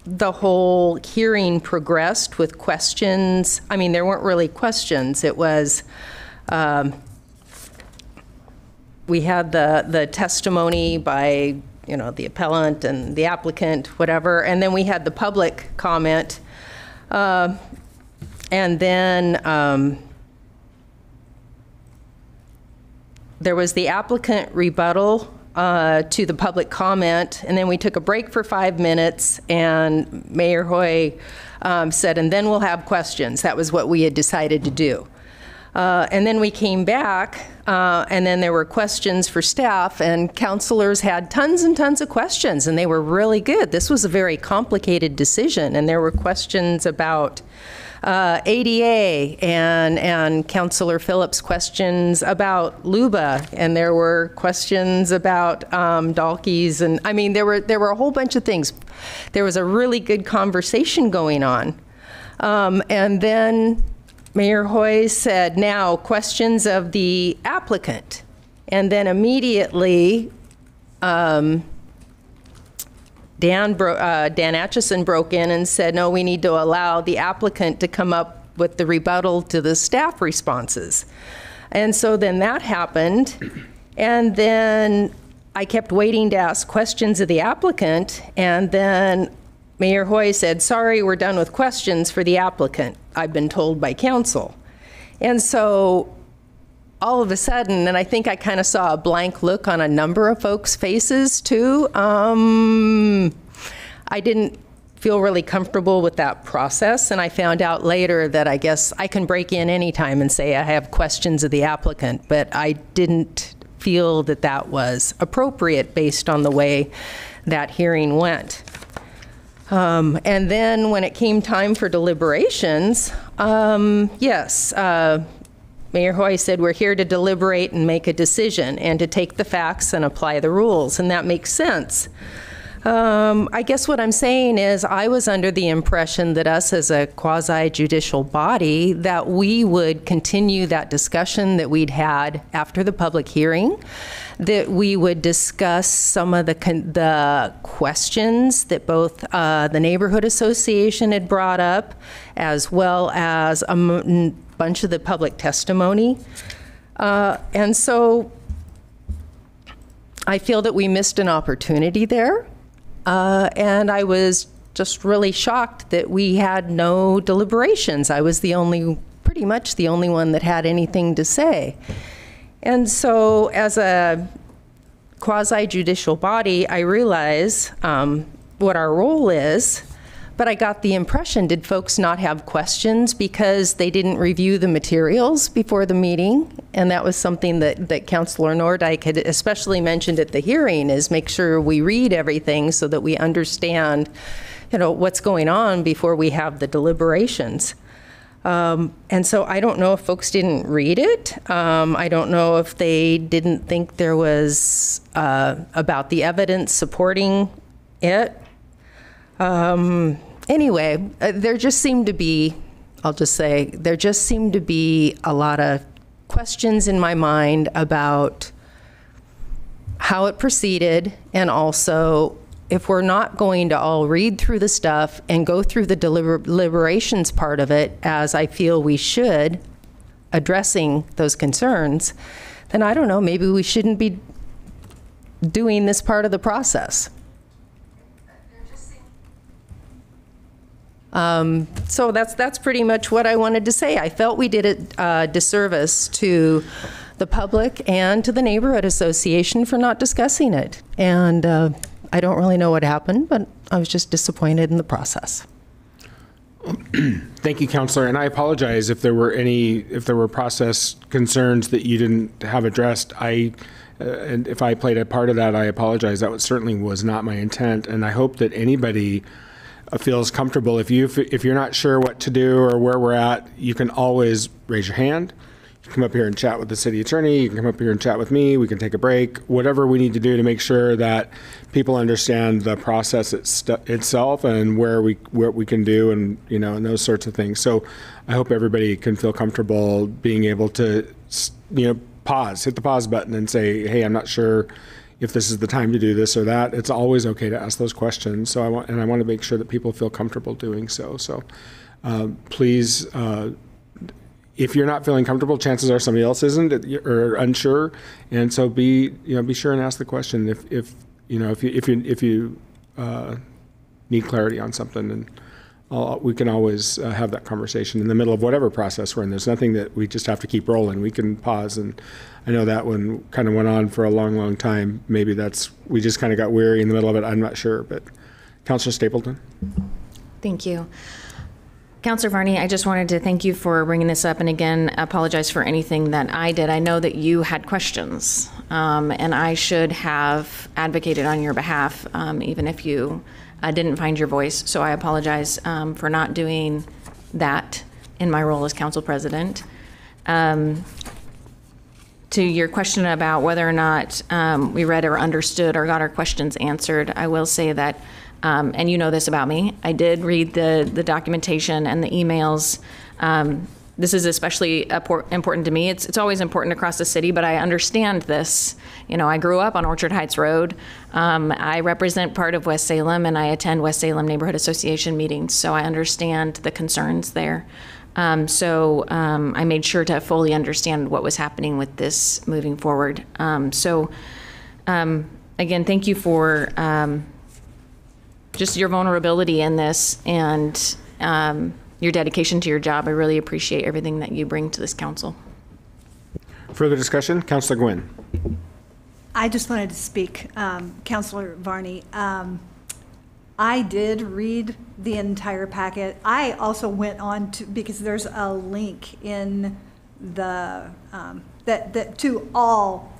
the whole hearing progressed with questions. I mean, there weren't really questions. It was, um, we had the, the testimony by, you know, the appellant and the applicant, whatever, and then we had the public comment. Uh, And then um, there was the applicant rebuttal uh, to the public comment, and then we took a break for five minutes, and Mayor Hoy um, said, and then we'll have questions. That was what we had decided to do. Uh, And then we came back, uh, and then there were questions for staff, and councilors had tons and tons of questions, and they were really good. This was a very complicated decision, and there were questions about uh, ADA and, and Councilor Phillips' questions about LUBA, and there were questions about um, Dalkeys, and I mean, there were, there were a whole bunch of things. There was a really good conversation going on. Um, and then Mayor Hoy said, now, questions of the applicant. And then immediately, um, Dan, bro- uh, Dan Atchison broke in and said, no, we need to allow the applicant to come up with the rebuttal to the staff responses. And so then that happened. And then I kept waiting to ask questions of the applicant. And then Mayor Hoy said, sorry, we're done with questions for the applicant. I've been told by council. And so all of a sudden, and I think I kind of saw a blank look on a number of folks' faces too. Um, I didn't feel really comfortable with that process, and I found out later that I guess I can break in anytime and say I have questions of the applicant, but I didn't feel that that was appropriate based on the way that hearing went. Um, and then when it came time for deliberations, um, yes, uh, Mayor Hoy said, we're here to deliberate and make a decision and to take the facts and apply the rules, and that makes sense. Um, I guess what I'm saying is I was under the impression that us as a quasi-judicial body, that we would continue that discussion that we'd had after the public hearing, that we would discuss some of the, the questions that both uh, the Neighborhood Association had brought up, as well as a m- bunch of the public testimony. Uh, And so I feel that we missed an opportunity there. Uh, and I was just really shocked that we had no deliberations. I was the only, pretty much the only one that had anything to say. And so, as a quasi judicial body, I realize um, what our role is. But I got the impression, did folks not have questions because they didn't review the materials before the meeting? And that was something that, that Councilor Nordyke had especially mentioned at the hearing, is make sure we read everything so that we understand, you know, what's going on before we have the deliberations. Um, and so I don't know if folks didn't read it. Um, I don't know if they didn't think there was uh, about the evidence supporting it. Um, anyway, uh, there just seemed to be, I'll just say, there just seemed to be a lot of questions in my mind about how it proceeded and also if we're not going to all read through the stuff and go through the deliber- deliberations part of it, as I feel we should, addressing those concerns, then I don't know, maybe we shouldn't be doing this part of the process. Um, so that's that's pretty much what I wanted to say. I felt we did a uh, disservice to the public and to the neighborhood association for not discussing it. And uh, I don't really know what happened, but I was just disappointed in the process. Thank you, Councilor, and I apologize if there were any, if there were process concerns that you didn't have addressed. I, uh, and if I played a part of that, I apologize. That was, certainly was not my intent, and I hope that anybody feels comfortable. If you, if you're not sure what to do or where we're at, you can always raise your hand. You can come up here and chat with the city attorney. You can come up here and chat with me. We can take a break. Whatever we need to do to make sure that people understand the process it's, itself and where we what we can do and you know and those sorts of things. So I hope everybody can feel comfortable being able to you know pause, hit the pause button, and say, "Hey, I'm not sure." If this is the time to do this or that. It's always okay to ask those questions. So I want, and I want to make sure that people feel comfortable doing so. So uh, please, uh, if you're not feeling comfortable, chances are somebody else isn't or unsure, and so be you know be sure and ask the question if if you know if you if you if you uh, need clarity on something and. I'll, we can always uh, have that conversation in the middle of whatever process we're in. There's nothing that we just have to keep rolling. We can pause and I know that one kind of went on for a long, long time. Maybe that's, we just kind of got weary in the middle of it. I'm not sure, but Councilor Stapleton? Thank you. Councilor Varney, I just wanted to thank you for bringing this up, and again, apologize for anything that I did. I know that you had questions, um, and I should have advocated on your behalf, um, even if you uh, didn't find your voice. So I apologize um, for not doing that in my role as council president. Um, to your question about whether or not um, we read or understood or got our questions answered, I will say that, um, and you know this about me, I did read the, the documentation and the emails. This is especially important to me. It's, it's always important across the city, but I understand this. You know, I grew up on Orchard Heights Road. Um, I represent part of West Salem, and I attend West Salem Neighborhood Association meetings, so I understand the concerns there. Um, so um, I made sure to fully understand what was happening with this moving forward. Um, so um, again, thank you for um, just your vulnerability in this and your dedication to your job. I really appreciate everything that you bring to this council. Further discussion, Councilor Gwyn. I just wanted to speak, um, Councilor Varney. Um, I did read the entire packet. I also went on to because there's a link in the um, that that to all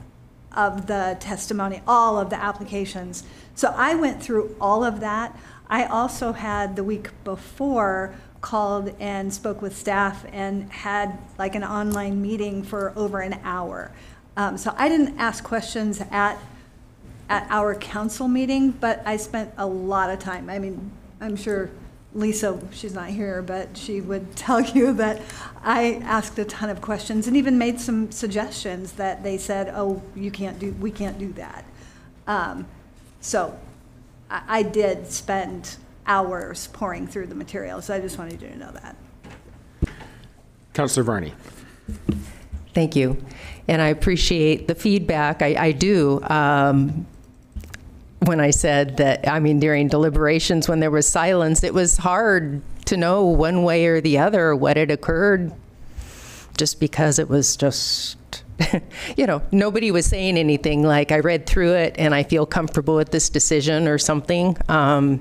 of the testimony, all of the applications. So I went through all of that. I also had the week before called and spoke with staff and had like an online meeting for over an hour. Um, so I didn't ask questions at at our council meeting, but I spent a lot of time. I mean, I'm sure Lisa, she's not here, but she would *laughs* tell you that I asked a ton of questions and even made some suggestions that they said, oh, you can't do, we can't do that. Um, so I, I did spend hours pouring through the materials. So I just wanted you to know that. Councilor Varney. Thank you. And I appreciate the feedback. I, I do. Um, when I said that, I mean, during deliberations when there was silence, it was hard to know one way or the other what had occurred just because it was just, *laughs* you know, nobody was saying anything like, I read through it and I feel comfortable with this decision or something. Um,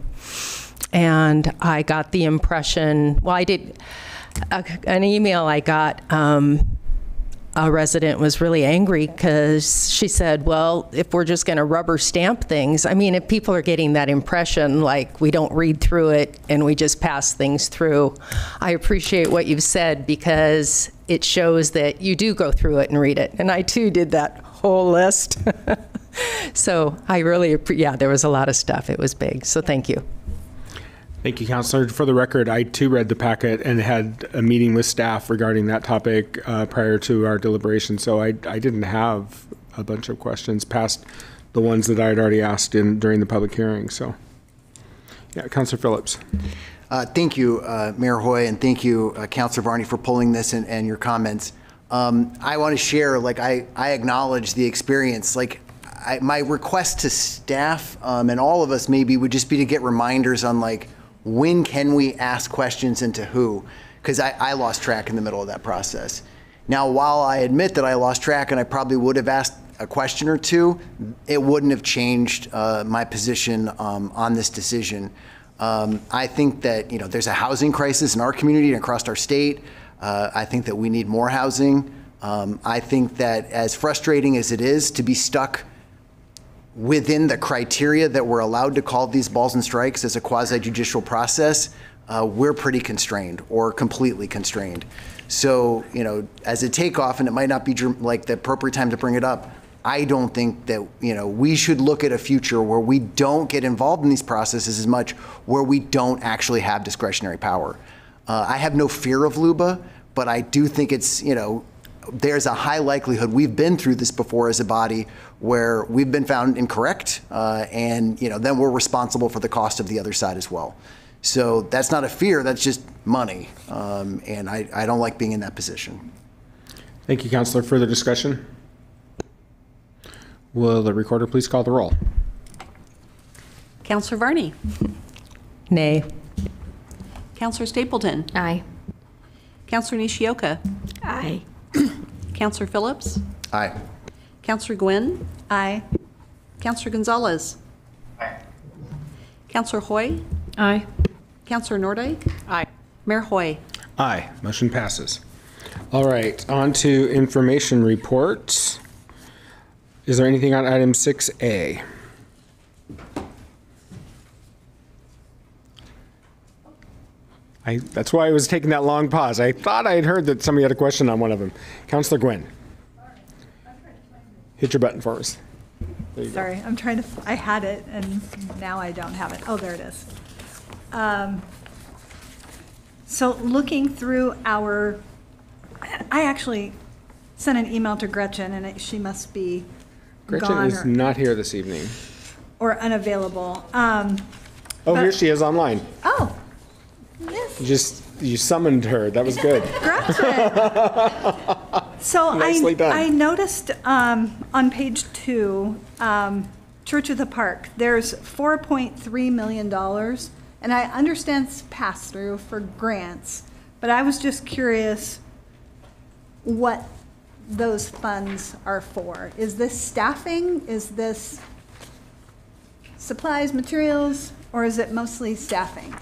and I got the impression, well, I did, a, an email I got, um, a resident was really angry because she said, well, if we're just going to rubber stamp things, I mean, if people are getting that impression, like we don't read through it and we just pass things through, I appreciate what you've said because it shows that you do go through it and read it. And I too did that whole list. *laughs* so I really, yeah, there was a lot of stuff. It was big. So thank you. Thank you, Councilor. For the record, I too read the packet and had a meeting with staff regarding that topic uh, prior to our deliberation, so I, I didn't have a bunch of questions past the ones that I had already asked in, during the public hearing, so. Yeah, Councilor Phillips. Uh, Thank you, uh, Mayor Hoy, and thank you, uh, Councilor Varney, for pulling this and, and your comments. Um, I want to share, like, I, I acknowledge the experience. Like, I, my request to staff um, and all of us maybe would just be to get reminders on, like, when can we ask questions and to who? Because I, I lost track in the middle of that process. Now, while I admit that I lost track and I probably would have asked a question or two, it wouldn't have changed uh, my position um, on this decision. Um, I think that, you know, there's a housing crisis in our community and across our state. Uh, I think that we need more housing. Um, I think that as frustrating as it is to be stuck within the criteria that we're allowed to call these balls and strikes as a quasi judicial process, uh, we're pretty constrained or completely constrained. So, you know, as a takeoff, and it might not be like the appropriate time to bring it up, I don't think that, you know, we should look at a future where we don't get involved in these processes as much, where we don't actually have discretionary power. Uh, I have no fear of LUBA, but I do think it's, you know, there's a high likelihood we've been through this before as a body where we've been found incorrect, uh, and you know then we're responsible for the cost of the other side as well. So that's not a fear; that's just money, um, and I, I don't like being in that position. Thank you, Councilor. Further discussion? Will the recorder please call the roll? Councilor Varney. Nay. Councilor Stapleton. Aye. Councilor Nishioka. Aye. *clears throat* Councilor Phillips. Aye. Councilor Gwyn. Aye. Councilor Gonzalez. Aye. Councilor Hoy. Aye. Councilor Nordyke. Aye. Mayor Hoy. Aye. Motion passes. All right, on to information reports. Is there anything on item 6A? I, that's why I was taking that long pause. I thought I had heard that somebody had a question on one of them. Councilor Gwyn. Hit your button for us. You go. Sorry, I'm trying to, I had it and now I don't have it. Oh, there it is. Um, So looking through our, I actually sent an email to Gretchen and it- she must be Gretchen gone is or- not here this evening. or unavailable. Um, Oh, here she is online. Oh, You just, you summoned her. That was good. *laughs* So Nicely I, done. I noticed um, on page two, um, Church of the Park, there's $4.3 million. And I understand it's pass-through for grants, but I was just curious what those funds are for. Is this staffing? Is this supplies, materials, or is it mostly staffing?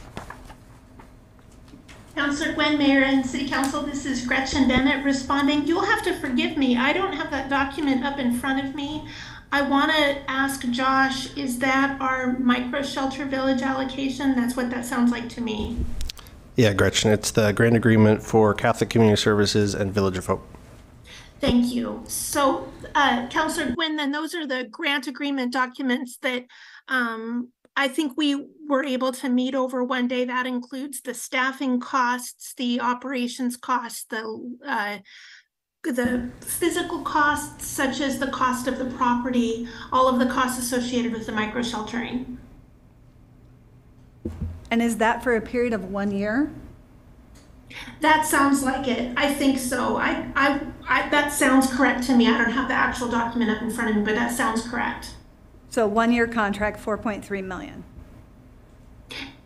Councillor Gwyn, Mayor and City Council, this is Gretchen Bennett responding. You'll have to forgive me. I don't have that document up in front of me. I want to ask Josh, is that our micro shelter village allocation? That's what that sounds like to me. Yeah, Gretchen, it's the grant agreement for Catholic Community Services and Village of Hope. Thank you. So, uh, Councillor Gwyn, then those are the grant agreement documents that um, I think we were able to meet over one day. That includes the staffing costs, the operations costs, the uh, the physical costs, such as the cost of the property, all of the costs associated with the micro sheltering. And is that for a period of one year? That sounds like it. I think so. I, I, I, that sounds correct to me. I don't have the actual document up in front of me, but that sounds correct. So one-year contract, 4.3 million.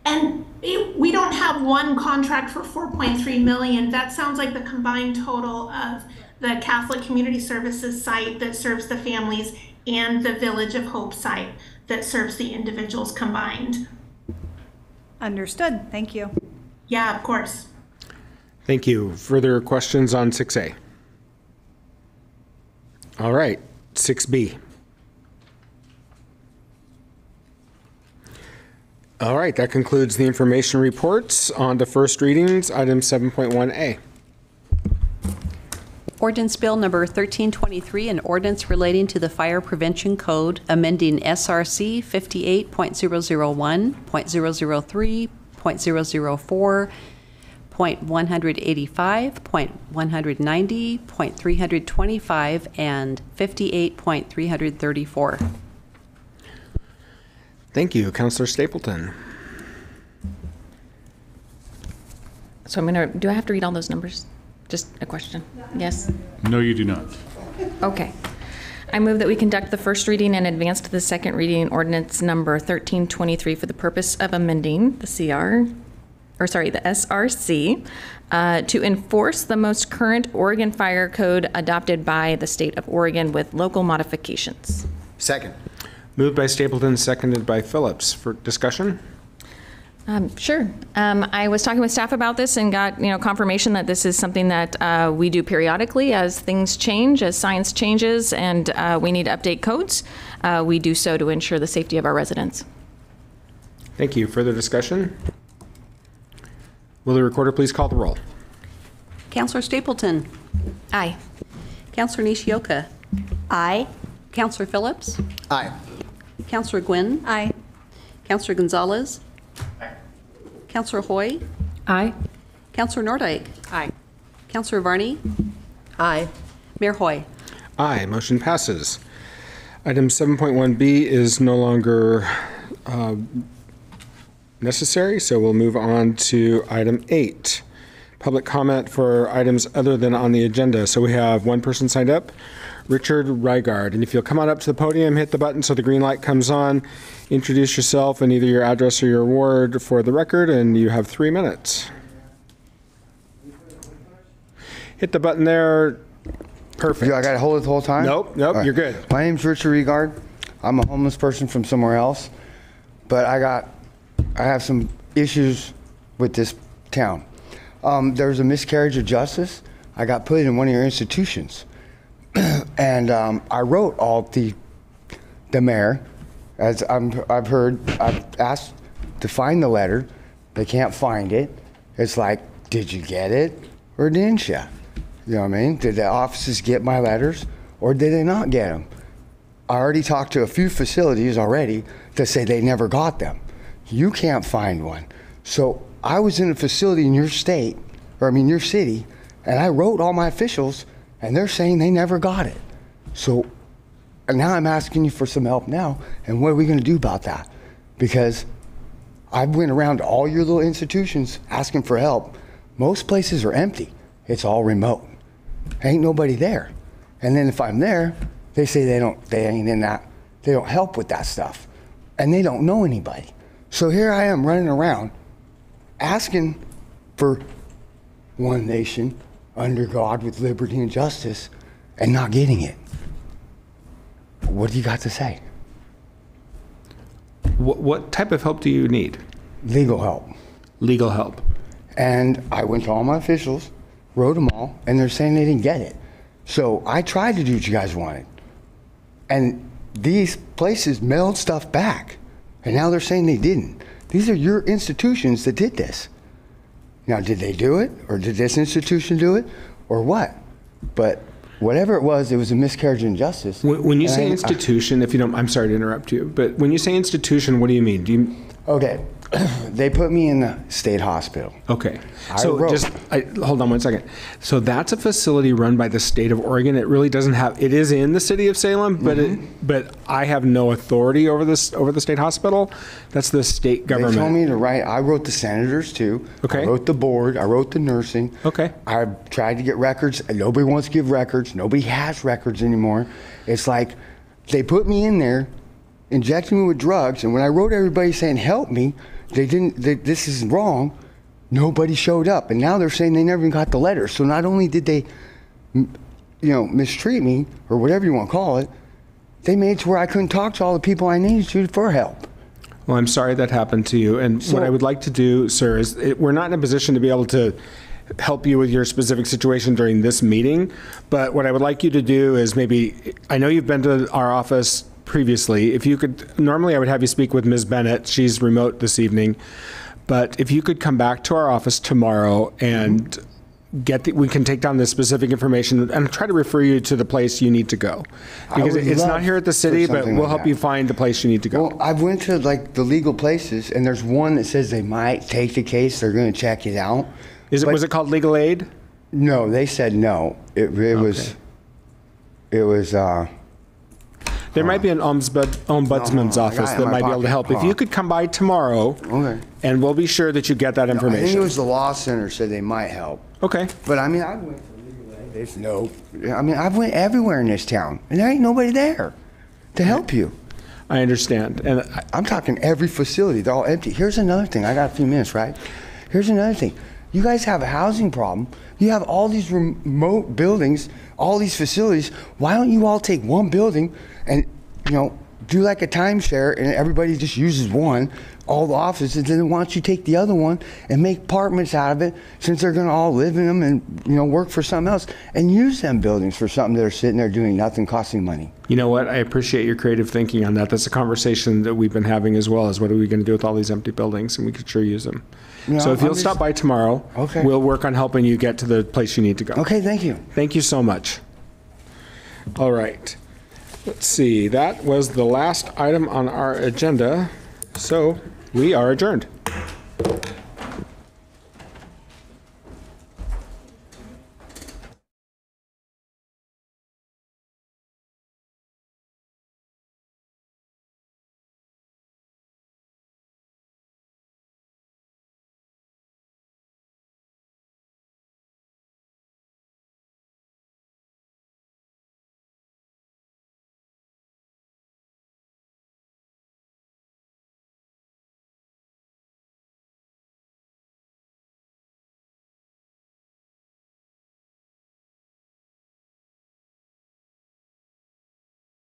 And it, we don't have one contract for 4.3 million. That sounds like the combined total of the Catholic Community Services site that serves the families and the Village of Hope site that serves the individuals combined. Understood. Thank you. Yeah, of course. Thank you. Further questions on 6A? All right, 6B. All right, that concludes the information reports. On to first readings, item 7.1A. Ordinance Bill Number 1323, an ordinance relating to the Fire Prevention Code, amending SRC 58.001, .003, .004, .185, .190, .325, and 58.334. Thank you. Councilor Stapleton. So I'm gonna, do I have to read all those numbers? Just a question. Yes? No, you do not. Okay. I move that we conduct the first reading and advance to the second reading ordinance number 1323 for the purpose of amending the CR, or sorry, the SRC, uh, to enforce the most current Oregon Fire Code adopted by the state of Oregon with local modifications. Second. Moved by Stapleton, seconded by Phillips. For discussion? Um, Sure. Um, I was talking with staff about this and got, you know, confirmation that this is something that uh, we do periodically as things change, as science changes, and uh, we need to update codes. Uh, We do so to ensure the safety of our residents. Thank you. Further discussion? Will the recorder please call the roll? Councilor Stapleton. Aye. Councilor Nishioka. Aye. Councilor Phillips. Aye. Councilor Gwyn. Aye. Councilor Gonzalez. Councilor Hoy. Aye. Councilor Nordyke. Aye. Councilor Varney. Aye. Mayor Hoy. Aye, motion passes. Item 7.1B is no longer uh, necessary, so we'll move on to item 8. Public comment for items other than on the agenda. So we have one person signed up, Richard Rygard. And if you'll come on up to the podium, hit the button so the green light comes on, introduce yourself and either your address or your ward for the record, and you have three minutes. Hit the button there. Perfect. Do I got to hold it the whole time? Nope, nope, right. you're good. My name's Richard Regard. I'm a homeless person from somewhere else, but I got, I have some issues with this town. Um, there was a miscarriage of justice. I got put in one of your institutions, *clears throat* and um, I wrote all the, the mayor, as I'm, I've heard, I've asked to find the letter. They can't find it. It's like, did you get it or didn't you? You know what I mean? Did the offices get my letters or did they not get them? I already talked to a few facilities already that say they never got them. You can't find one. So I was in a facility in your state, or I mean your city, and I wrote all my officials, and they're saying they never got it. So and now I'm asking you for some help now, and what are we going to do about that? Because I've went around all your little institutions asking for help. Most places are empty. It's all remote. Ain't nobody there. And then if I'm there, they say they don't they ain't in that they don't help with that stuff. And they don't know anybody. So here I am running around asking for one nation under God with liberty and justice and not getting it. What do you got to say? What, what type of help do you need? Legal help. Legal help. And I went to all my officials, wrote them all, and they're saying they didn't get it. So I tried to do what you guys wanted. And these places mailed stuff back. And now they're saying they didn't. These are your institutions that did this. Now, did they do it? Or did this institution do it? Or what? But whatever it was, it was a miscarriage of justice. When, when you And say I- institution, if you don't, I'm sorry to interrupt you, but when you say institution, what do you mean? Do you? Okay, *clears throat* they put me in the state hospital. Okay. I So wrote- just, I, hold on one second. So that's a facility run by the state of Oregon. It really doesn't have, it is in the city of Salem, but Mm-hmm. it, but I have no authority over this, over the state hospital. That's the state government. They told me to write. I wrote the senators too. Okay. I wrote the board. I wrote the nursing. Okay. I tried to get records. Nobody wants to give records. Nobody has records anymore. It's like they put me in there, injected me with drugs, and when I wrote everybody saying help me, they didn't. They, this is wrong. Nobody showed up, and now they're saying they never even got the letter. So not only did they, you know, mistreat me or whatever you want to call it, they made it to where I couldn't talk to all the people I needed to for help. Well, I'm sorry that happened to you. And what I would like to do, sir, is it, we're not in a position to be able to help you with your specific situation during this meeting. But what I would like you to do is maybe, I know you've been to our office previously. If you could, normally I would have you speak with Ms. Bennett. She's remote this evening. But if you could come back to our office tomorrow and get the, we can take down the specific information and try to refer you to the place you need to go. I Because would it's love not here at the for city, but something we'll like help that. you find the place you need to go. Well, I've went to like the legal places, and there's one that says they might take the case. They're going to check it out. Is it, But- was it called legal aid? No, they said no. It, it was. It was. uh There might be an ombudsman, ombudsman's No, no, I got office it in that my might be able to pocket. help. If you could come by tomorrow, Okay. and we'll be sure that you get that I think it information. was the law center said they might help. Okay. But I mean, I went to legal aid. There's no. I mean, I've went everywhere in this town, and there ain't nobody there to help you. I understand, and I, I'm talking every facility. They're all empty. Here's another thing. I got a few minutes, right? Here's another thing. You guys have a housing problem. You have all these remote buildings, all these facilities. Why don't you all take one building and, you know, do like a timeshare and everybody just uses one, all the offices, and then why don't you take the other one and make apartments out of it since they're going to all live in them and, you know, work for something else and use them buildings for something that are sitting there doing nothing, costing money. you know what? I appreciate your creative thinking on that. That's a conversation that we've been having as well. Is what are we going to do with all these empty buildings? And we could sure use them. So if I'm you'll just- stop by tomorrow, Okay. we'll work on helping you get to the place you need to go. Okay, thank you. Thank you so much. All right. Let's see. That was the last item on our agenda. So we are adjourned.